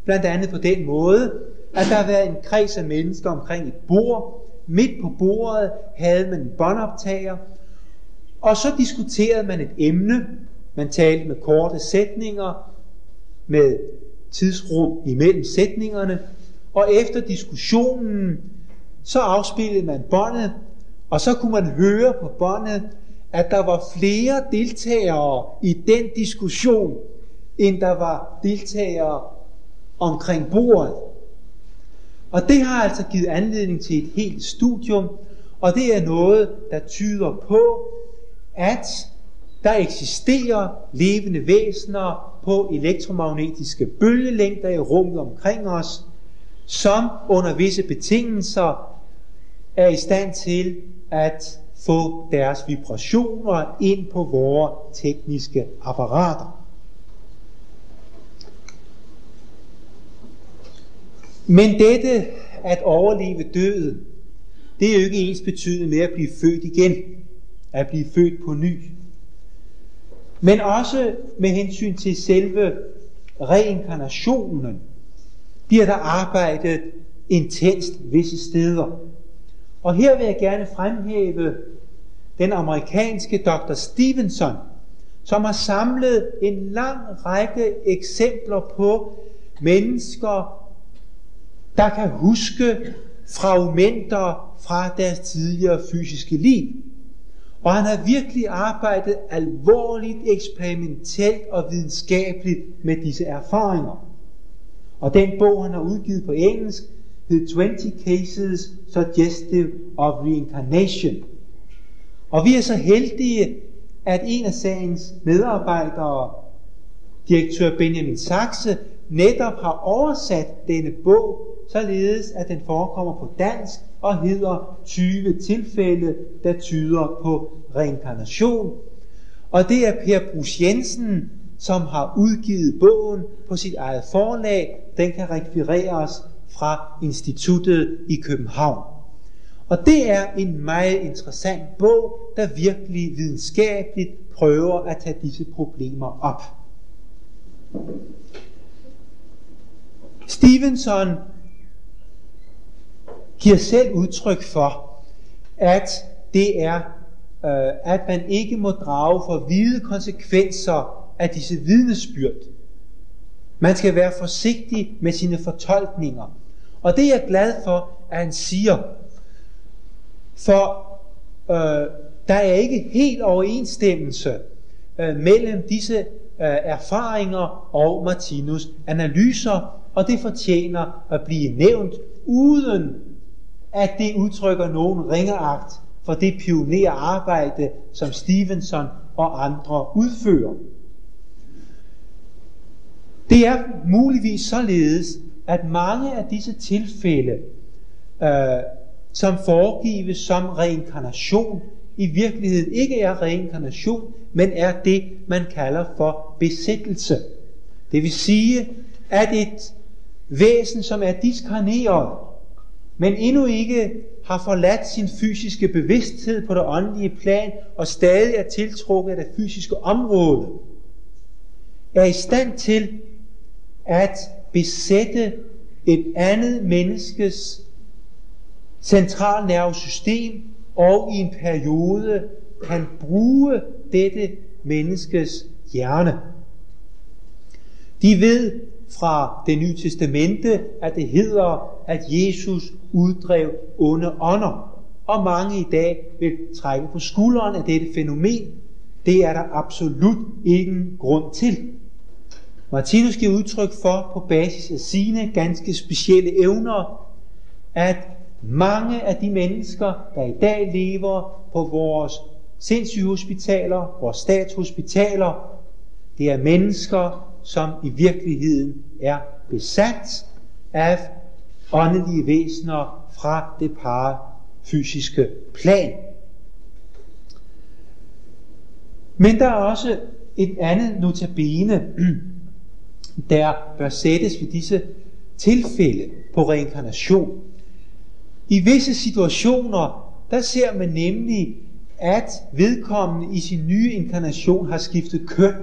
blandt andet på den måde, at der har været en kreds af mennesker omkring et bord. Midt på bordet havde man en båndoptager, og så diskuterede man et emne. Man talte med korte sætninger, med tidsrum imellem sætningerne, og efter diskussionen, så afspillede man båndet, og så kunne man høre på båndet, at der var flere deltagere i den diskussion, end der var deltagere omkring bordet. Og det har altså givet anledning til et helt studium, og det er noget, der tyder på, at der eksisterer levende væsener på elektromagnetiske bølgelængder i rummet omkring os, som under visse betingelser er i stand til at få deres vibrationer ind på vores tekniske apparater. Men dette at overleve døden, det er jo ikke ens betydende med at blive født igen, at blive født på ny. Men også med hensyn til selve reinkarnationen, bliver der arbejdet intenst visse steder. Og her vil jeg gerne fremhæve den amerikanske Dr. Stevenson, som har samlet en lang række eksempler på mennesker, der kan huske fragmenter fra deres tidligere fysiske liv. Og han har virkelig arbejdet alvorligt, eksperimentelt og videnskabeligt med disse erfaringer. Og den bog, han har udgivet på engelsk, hed 20 Cases Suggestive of Reincarnation. Og vi er så heldige, at en af sagens medarbejdere, direktør Benjamin Saxe, netop har oversat denne bog, således at den forekommer på dansk og hedder 20 tilfælde, der tyder på reinkarnation. Og det er Per Bruce Jensen, som har udgivet bogen på sit eget forlag. Den kan rekvireres fra Instituttet i København. Og det er en meget interessant bog, der virkelig videnskabeligt prøver at tage disse problemer op. Stevenson giver selv udtryk for, at det er, øh, at man ikke må drage for hvide konsekvenser af disse vidnesbyrd. Man skal være forsigtig med sine fortolkninger. Og det er jeg glad for, at han siger. For øh, der er ikke helt overensstemmelse øh, mellem disse øh, erfaringer og Martinus analyser, og det fortjener at blive nævnt, uden at det udtrykker nogen ringeagt for det pionerarbejde, som Stevenson og andre udfører. Det er muligvis således, at mange af disse tilfælde, øh, som foregives som reinkarnation, i virkeligheden ikke er reinkarnation, men er det, man kalder for besættelse. Det vil sige, at et væsen, som er diskarneret, men endnu ikke har forladt sin fysiske bevidsthed på det åndelige plan og stadig er tiltrukket af det fysiske område, er i stand til at besætte et andet menneskes centralnervesystem og i en periode kan bruge dette menneskes hjerne. De ved fra det nye testamente, at det hedder, at Jesus uddrev onde ånder. Og mange i dag vil trække på skulderen af dette fænomen. Det er der absolut ingen grund til. Martinus giver udtryk for, på basis af sine ganske specielle evner, at mange af de mennesker, der i dag lever på vores sindssygehospitaler, vores statshospitaler, det er mennesker, som i virkeligheden er besat af åndelige væsener fra det parafysiske plan. Men der er også et andet notabene, der bør sættes ved disse tilfælde på reinkarnation. I visse situationer, der ser man nemlig, at vedkommende i sin nye inkarnation har skiftet køn.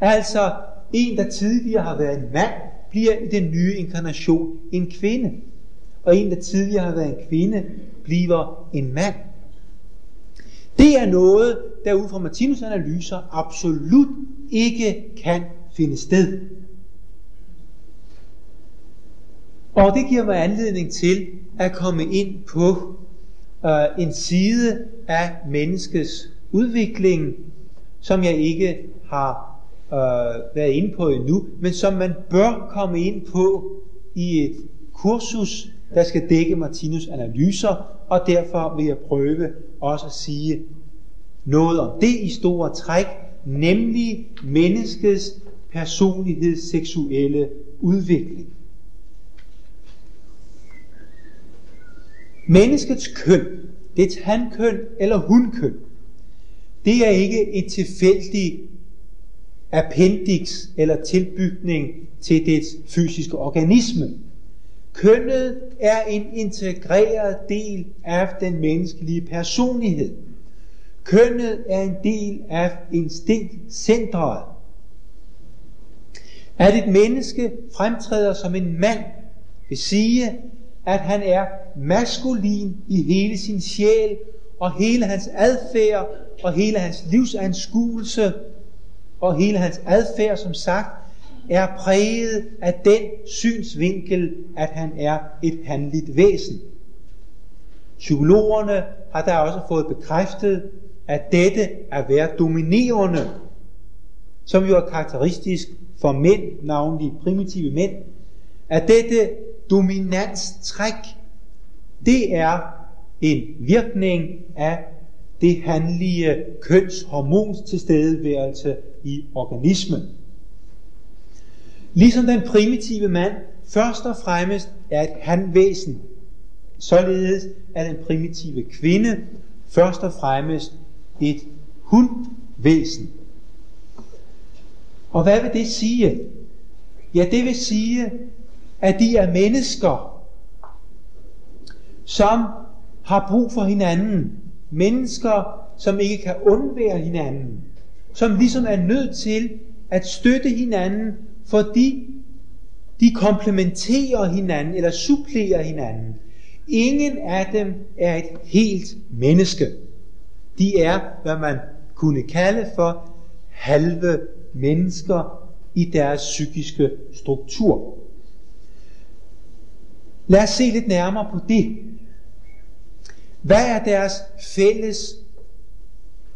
Altså en, der tidligere har været en mand, bliver i den nye inkarnation en kvinde. Og en, der tidligere har været en kvinde, bliver en mand. Det er noget, der ud fra Martinus analyser absolut ikke kan finde sted. Og det giver mig anledning til at komme ind på øh, en side af menneskets udvikling, som jeg ikke har øh, været inde på endnu, men som man bør komme ind på i et kursus, der skal dække Martinus analyser, og derfor vil jeg prøve også at sige noget om det i store træk, nemlig menneskets personlighedsseksuelle udvikling. Menneskets køn, dets hankøn eller hunkøn, det er ikke et tilfældigt appendix eller tilbygning til dets fysiske organisme. Kønnet er en integreret del af den menneskelige personlighed. Kønnet er en del af instinktcentret. At et menneske fremtræder som en mand, vil sige, at han er maskulin i hele sin sjæl, og hele hans adfærd, og hele hans livsanskuelse, og hele hans adfærd, som sagt, er præget af den synsvinkel, at han er et handligt væsen. Psykologerne har der også fået bekræftet, at dette er være dominerende, som jo er karakteristisk for mænd, navnlig primitive mænd, at dette dominanstræk, det er en virkning af det handlige kønshormons tilstedeværelse i organismen. Ligesom den primitive mand først og fremmest er et handvæsen, således er den primitive kvinde først og fremmest et hundvæsen. Og hvad vil det sige? Ja, det vil sige, at de er mennesker, som har brug for hinanden. Mennesker, som ikke kan undvære hinanden. Som ligesom er nødt til at støtte hinanden, fordi de komplementerer hinanden eller supplerer hinanden. Ingen af dem er et helt menneske. De er, hvad man kunne kalde for halve mennesker i deres psykiske struktur. Lad os se lidt nærmere på det. Hvad er deres fælles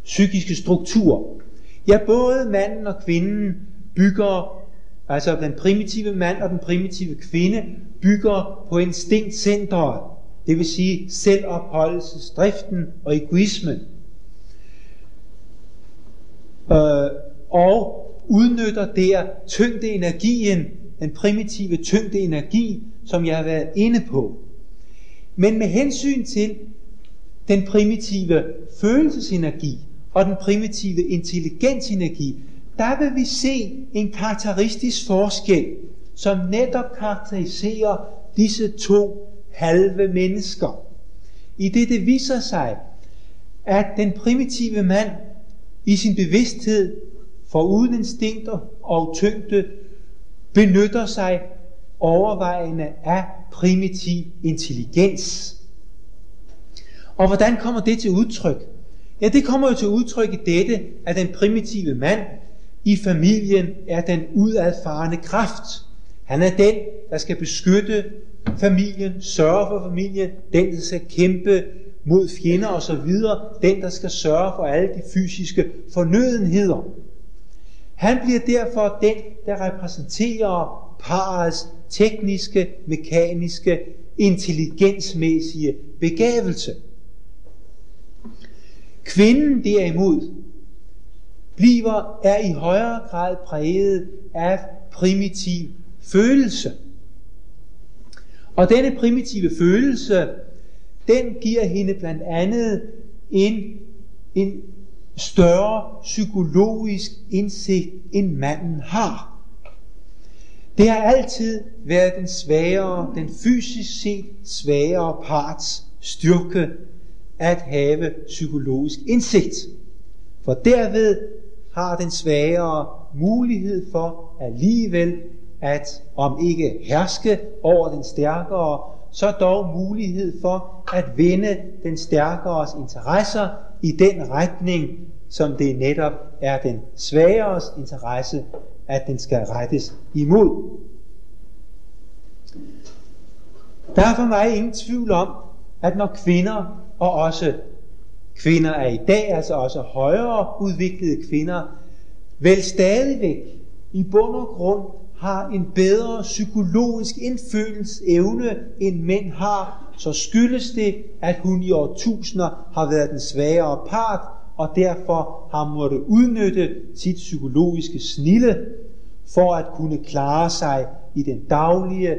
psykiske struktur? Ja, både manden og kvinden bygger, altså den primitive mand og den primitive kvinde, bygger på instinktcentret, det vil sige selvopholdelsesdriften og egoismen. Øh, og udnytter der tyngdeenergien, den primitive tyngdeenergi, som jeg har været inde på. Men med hensyn til den primitive følelsesenergi og den primitive intelligensenergi, der vil vi se en karakteristisk forskel, som netop karakteriserer disse to halve mennesker. I det det viser sig, at den primitive mand i sin bevidsthed for uden instinkter og tyngde benytter sig overvejende af primitiv intelligens. Og hvordan kommer det til udtryk? Ja, det kommer jo til udtryk i dette, at den primitive mand i familien er den udadfarende kraft. Han er den, der skal beskytte familien, sørge for familien, den, der skal kæmpe mod fjender og så videre, den, der skal sørge for alle de fysiske fornødenheder. Han bliver derfor den, der repræsenterer parets tekniske, mekaniske, intelligensmæssige begavelse. Kvinden derimod bliver, er i højere grad præget af primitiv følelse. Og denne primitive følelse, den giver hende blandt andet en, en større psykologisk indsigt, end manden har. Det har altid været den svagere, den fysisk set svagere parts styrke at have psykologisk indsigt. For derved har den svagere mulighed for alligevel at om ikke herske over den stærkere, så dog mulighed for at vende den stærkeres interesser i den retning, som det netop er den svageres interesse, at den skal rettes imod. Der er for mig ingen tvivl om, at når kvinder, og også kvinder er i dag, altså også højere udviklede kvinder, vel stadigvæk i bund og grund har en bedre psykologisk indfølelsesevne, end mænd har, så skyldes det, at hun i årtusinder har været den svagere part, og derfor har måttet udnytte sit psykologiske snille for at kunne klare sig i den daglige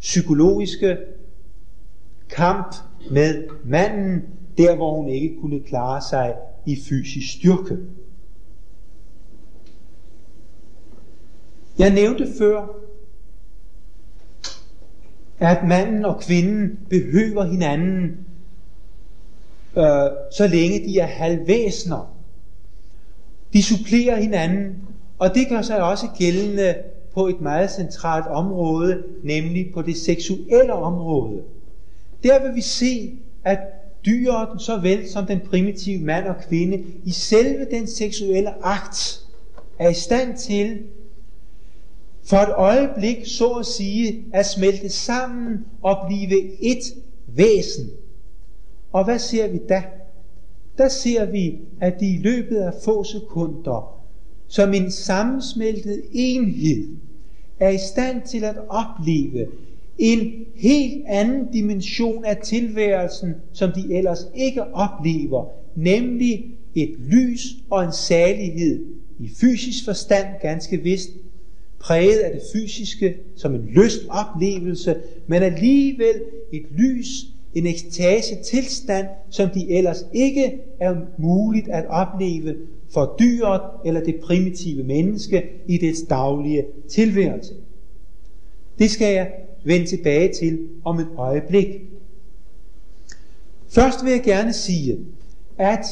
psykologiske kamp med manden, der hvor hun ikke kunne klare sig i fysisk styrke. Jeg nævnte før, at manden og kvinden behøver hinanden, øh, så længe de er halvvæsner. De supplerer hinanden, og det gør sig også gældende på et meget centralt område, nemlig på det seksuelle område. Der vil vi se, at dyret, såvel som den primitive mand og kvinde, i selve den seksuelle akt, er i stand til for et øjeblik, så at sige, at smelte sammen og blive et væsen. Og hvad ser vi da? Der ser vi, at de i løbet af få sekunder, som en sammensmeltet enhed, er i stand til at opleve en helt anden dimension af tilværelsen, som de ellers ikke oplever, nemlig et lys og en salighed i fysisk forstand ganske vist, præget af det fysiske som en lyst oplevelse, men alligevel et lys, en ekstase tilstand, som de ellers ikke er muligt at opleve for dyret eller det primitive menneske i dets daglige tilværelse. Det skal jeg vende tilbage til om et øjeblik. Først vil jeg gerne sige, at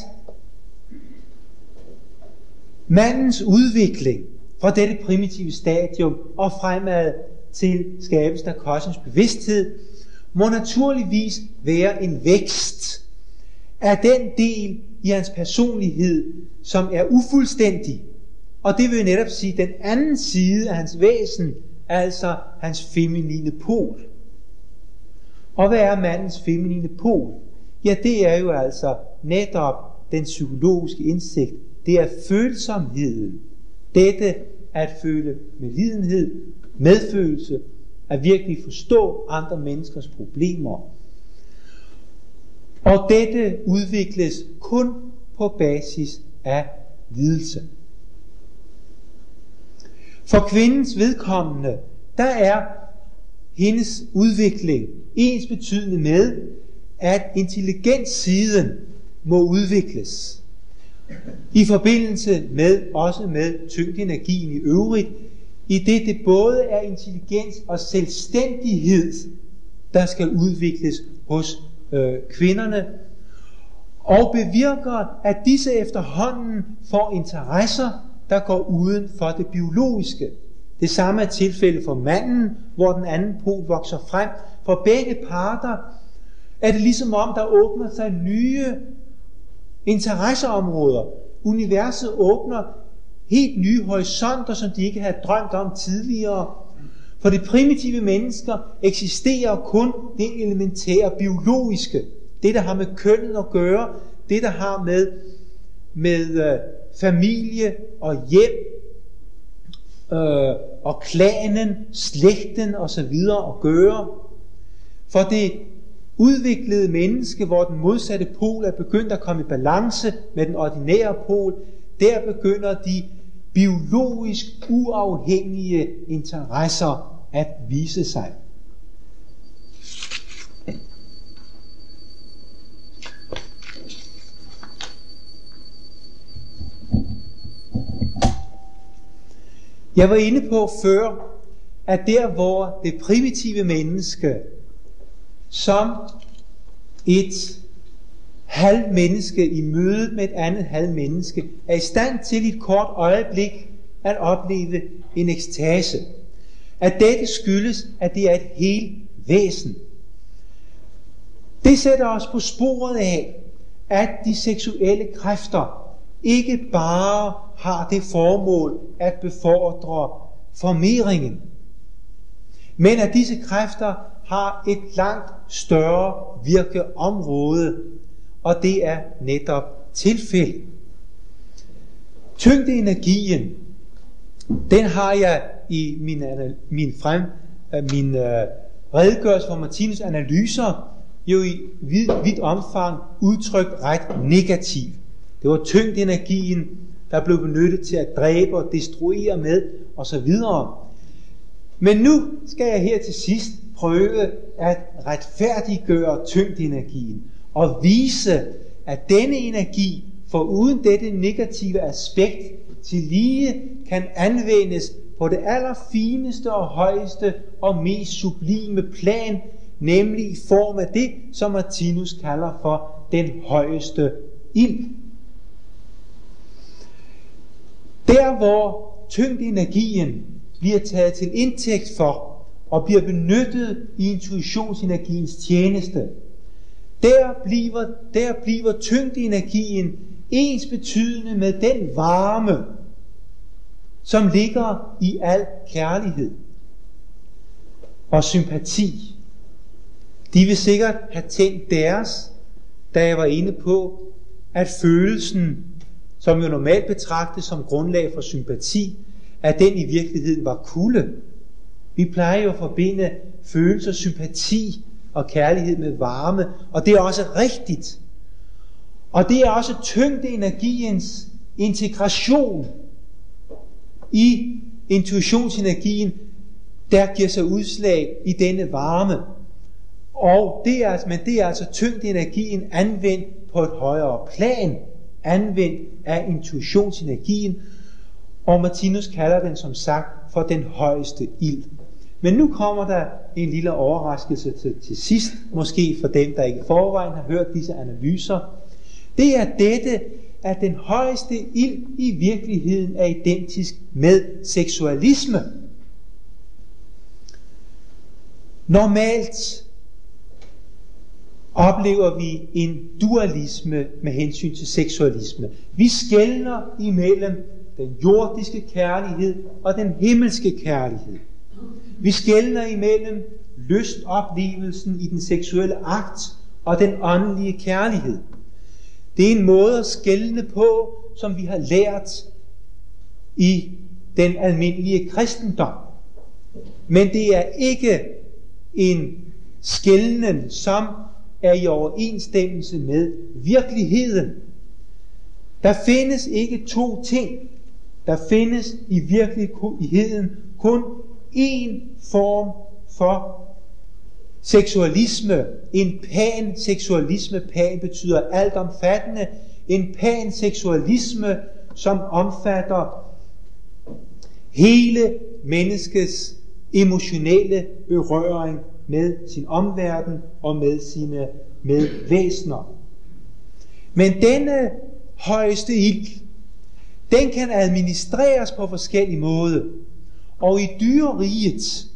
mandens udvikling fra dette primitive stadium og fremad til skabelsen af kosmos bevidsthed, må naturligvis være en vækst af den del i hans personlighed, som er ufuldstændig. Og det vil netop sige den anden side af hans væsen, altså hans feminine pol. Og hvad er mandens feminine pol? Ja, det er jo altså netop den psykologiske indsigt. Det er følsomheden. Dette at føle medlidenhed, medfølelse, at virkelig forstå andre menneskers problemer. Og dette udvikles kun på basis af lidelse. For kvindens vedkommende, der er hendes udvikling ens betydende med, at intelligenssiden må udvikles i forbindelse med også med tyngdenergien i øvrigt, i det det både er intelligens og selvstændighed, der skal udvikles hos øh, kvinderne, og bevirker, at disse efterhånden får interesser, der går uden for det biologiske. Det samme er tilfældet for manden, hvor den anden pol vokser frem. For begge parter er det ligesom om, der åbner sig nye interesseområder. Universet åbner helt nye horisonter, som de ikke havde drømt om tidligere. For de primitive mennesker eksisterer kun det elementære biologiske. Det, der har med kønnet at gøre. Det, der har med, med øh, familie og hjem øh, og klanen, slægten osv. at gøre. For det udviklede menneske, hvor den modsatte pol er begyndt at komme i balance med den ordinære pol, der begynder de biologisk uafhængige interesser at vise sig. Jeg var inde på før, at der hvor det primitive menneske som et halv menneske i mødet med et andet halv menneske er i stand til i et kort øjeblik at opleve en ekstase. At dette skyldes, at det er et helt væsen. Det sætter os på sporet af, at de seksuelle kræfter ikke bare har det formål at befordre formeringen, men at disse kræfter har et langt større virkeområde, og det er netop tilfældet. Tyngdeenergien, den har jeg i min, min, frem, øh, min øh, redegørelse for Martinus analyser jo i vid, vidt omfang udtrykt ret negativt. Det var tyngdenergien, der blev benyttet til at dræbe og destruere med osv. Men nu skal jeg her til sidst prøve at retfærdiggøre tyngdenergien og vise, at denne energi, for uden dette negative aspekt, til lige kan anvendes på det allerfineste og højeste og mest sublime plan, nemlig i form af det, som Martinus kalder for den højeste ild. Der hvor tyngdenergien bliver taget til indtægt for og bliver benyttet i intuitionsenergiens tjeneste, der bliver, der bliver tyngdeenergien ens betydende med den varme, som ligger i al kærlighed og sympati. De vil sikkert have tænkt deres, da jeg var inde på, at følelsen, som jo normalt betragtes som grundlag for sympati, at den i virkeligheden var kulde. Vi plejer jo at forbinde følelser, sympati og kærlighed med varme, og det er også rigtigt. Og det er også tyngdeenergiens integration i intuitionsenergien, der giver sig udslag i denne varme. Og det er, altså, men det er altså tyngdeenergien anvendt på et højere plan, anvendt af intuitionsenergien, og Martinus kalder den som sagt for den højeste ild. Men nu kommer der en lille overraskelse til, til sidst, måske for dem, der ikke forvejen har hørt disse analyser. Det er dette, at den højeste ild i virkeligheden er identisk med seksualisme. Normalt oplever vi en dualisme med hensyn til seksualisme. Vi skældner imellem den jordiske kærlighed og den himmelske kærlighed. Vi skældner imellem lystoplevelsen i den seksuelle akt og den åndelige kærlighed. Det er en måde at skældne på, som vi har lært i den almindelige kristendom. Men det er ikke en skældnen, som er i overensstemmelse med virkeligheden. Der findes ikke to ting. Der findes i virkeligheden kun en form for seksualisme. En pan seksualisme, pan betyder alt omfattende. En pan seksualisme, som omfatter hele menneskets emotionelle berøring med sin omverden og med sine medvæsner. Men denne højeste ild, den kan administreres på forskellige måder. Og i dyreriget,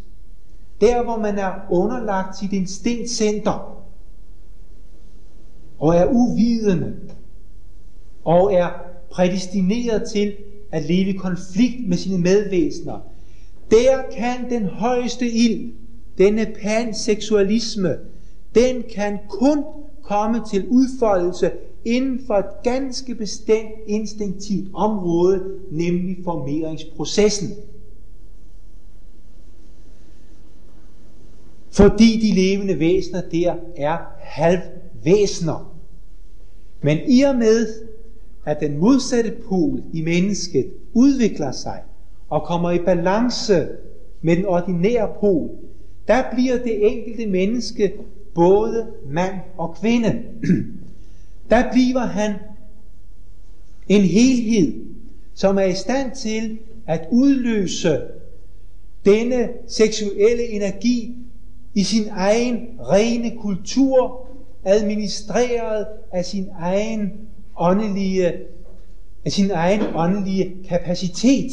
der hvor man er underlagt sit instinktcenter, og er uvidende, og er prædestineret til at leve i konflikt med sine medvæsener. Der kan den højeste ild, denne panseksualisme, den kan kun komme til udfoldelse inden for et ganske bestemt instinktivt område, nemlig formeringsprocessen. Fordi de levende væsener der er halvvæsener. Men i og med, at den modsatte pol i mennesket udvikler sig og kommer i balance med den ordinære pol, der bliver det enkelte menneske både mand og kvinde. Der bliver han en helhed, som er i stand til at udløse denne seksuelle energi i sin egen rene kultur, administreret af sin egen åndelige, af sin egen åndelige kapacitet.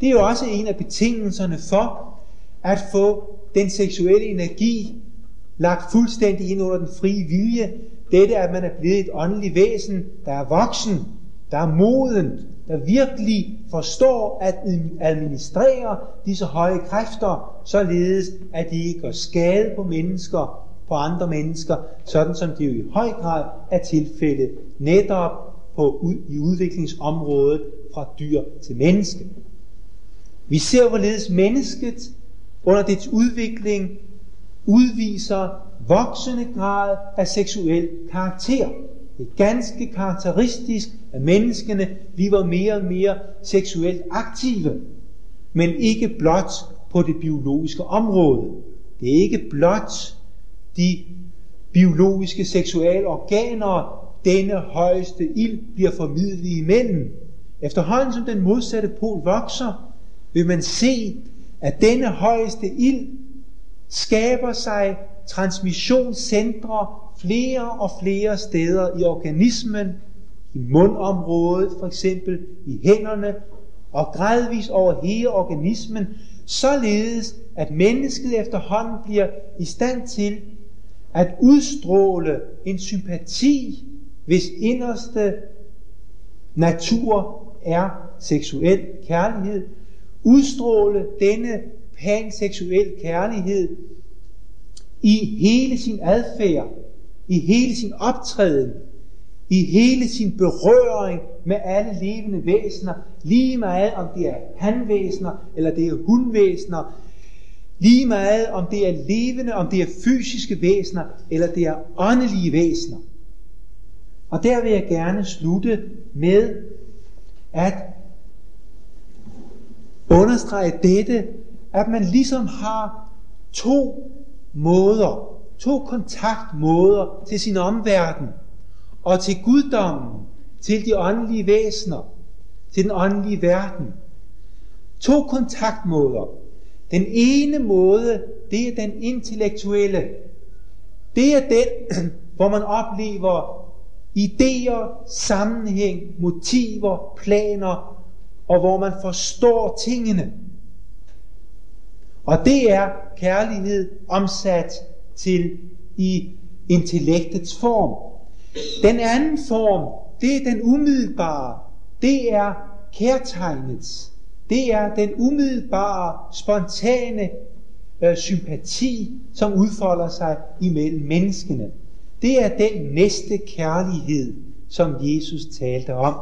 Det er jo også en af betingelserne for at få den seksuelle energi lagt fuldstændig ind under den frie vilje. Dette at man er blevet et åndeligt væsen, der er voksen, der er moden, der virkelig forstår at administrere disse høje kræfter, således at de ikke gør skade på mennesker, på andre mennesker, sådan som det jo i høj grad er tilfældet netop på, i udviklingsområdet fra dyr til menneske. Vi ser, hvorledes mennesket under dets udvikling udviser voksende grad af seksuel karakter. Det er ganske karakteristisk, at menneskene bliver mere og mere seksuelt aktive, men ikke blot på det biologiske område. Det er ikke blot de biologiske seksuelle organer, denne højeste ild bliver formidlet imellem. Efterhånden som den modsatte pol vokser, vil man se, at denne højeste ild skaber sig transmissionscentre flere og flere steder i organismen, i mundområdet for eksempel, i hænderne og gradvis over hele organismen, således at mennesket efterhånden bliver i stand til at udstråle en sympati, hvis inderste natur er seksuel kærlighed, udstråle denne panseksuel kærlighed i hele sin adfærd, i hele sin optræden, i hele sin berøring med alle levende væsener, lige meget om det er hanvæsener eller det er hundvæsener, lige meget om det er levende, om det er fysiske væsener eller det er åndelige væsener. Og der vil jeg gerne slutte med at understrege dette, at man ligesom har to måder, to kontaktmåder til sin omverden og til guddommen, til de åndelige væsener, til den åndelige verden. To kontaktmåder. Den ene måde, det er den intellektuelle. Det er den, hvor man oplever idéer, sammenhæng, motiver, planer, og hvor man forstår tingene. Og det er kærlighed omsat til i intellektets form. Den anden form, det er den umiddelbare. Det er kærtegnets. Det er den umiddelbare, spontane øh, sympati, som udfolder sig imellem menneskene. Det er den næste kærlighed, som Jesus talte om.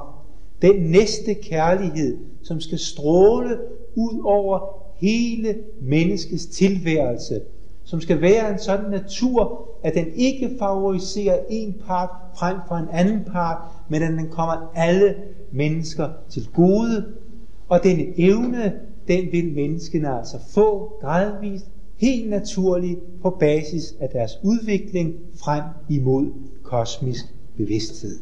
Den næste kærlighed, som skal stråle ud over hele menneskets tilværelse, som skal være en sådan natur, at den ikke favoriserer en part frem for en anden part, men at den kommer alle mennesker til gode. Og den evne, den vil menneskene altså få gradvist, helt naturligt på basis af deres udvikling frem imod kosmisk bevidsthed.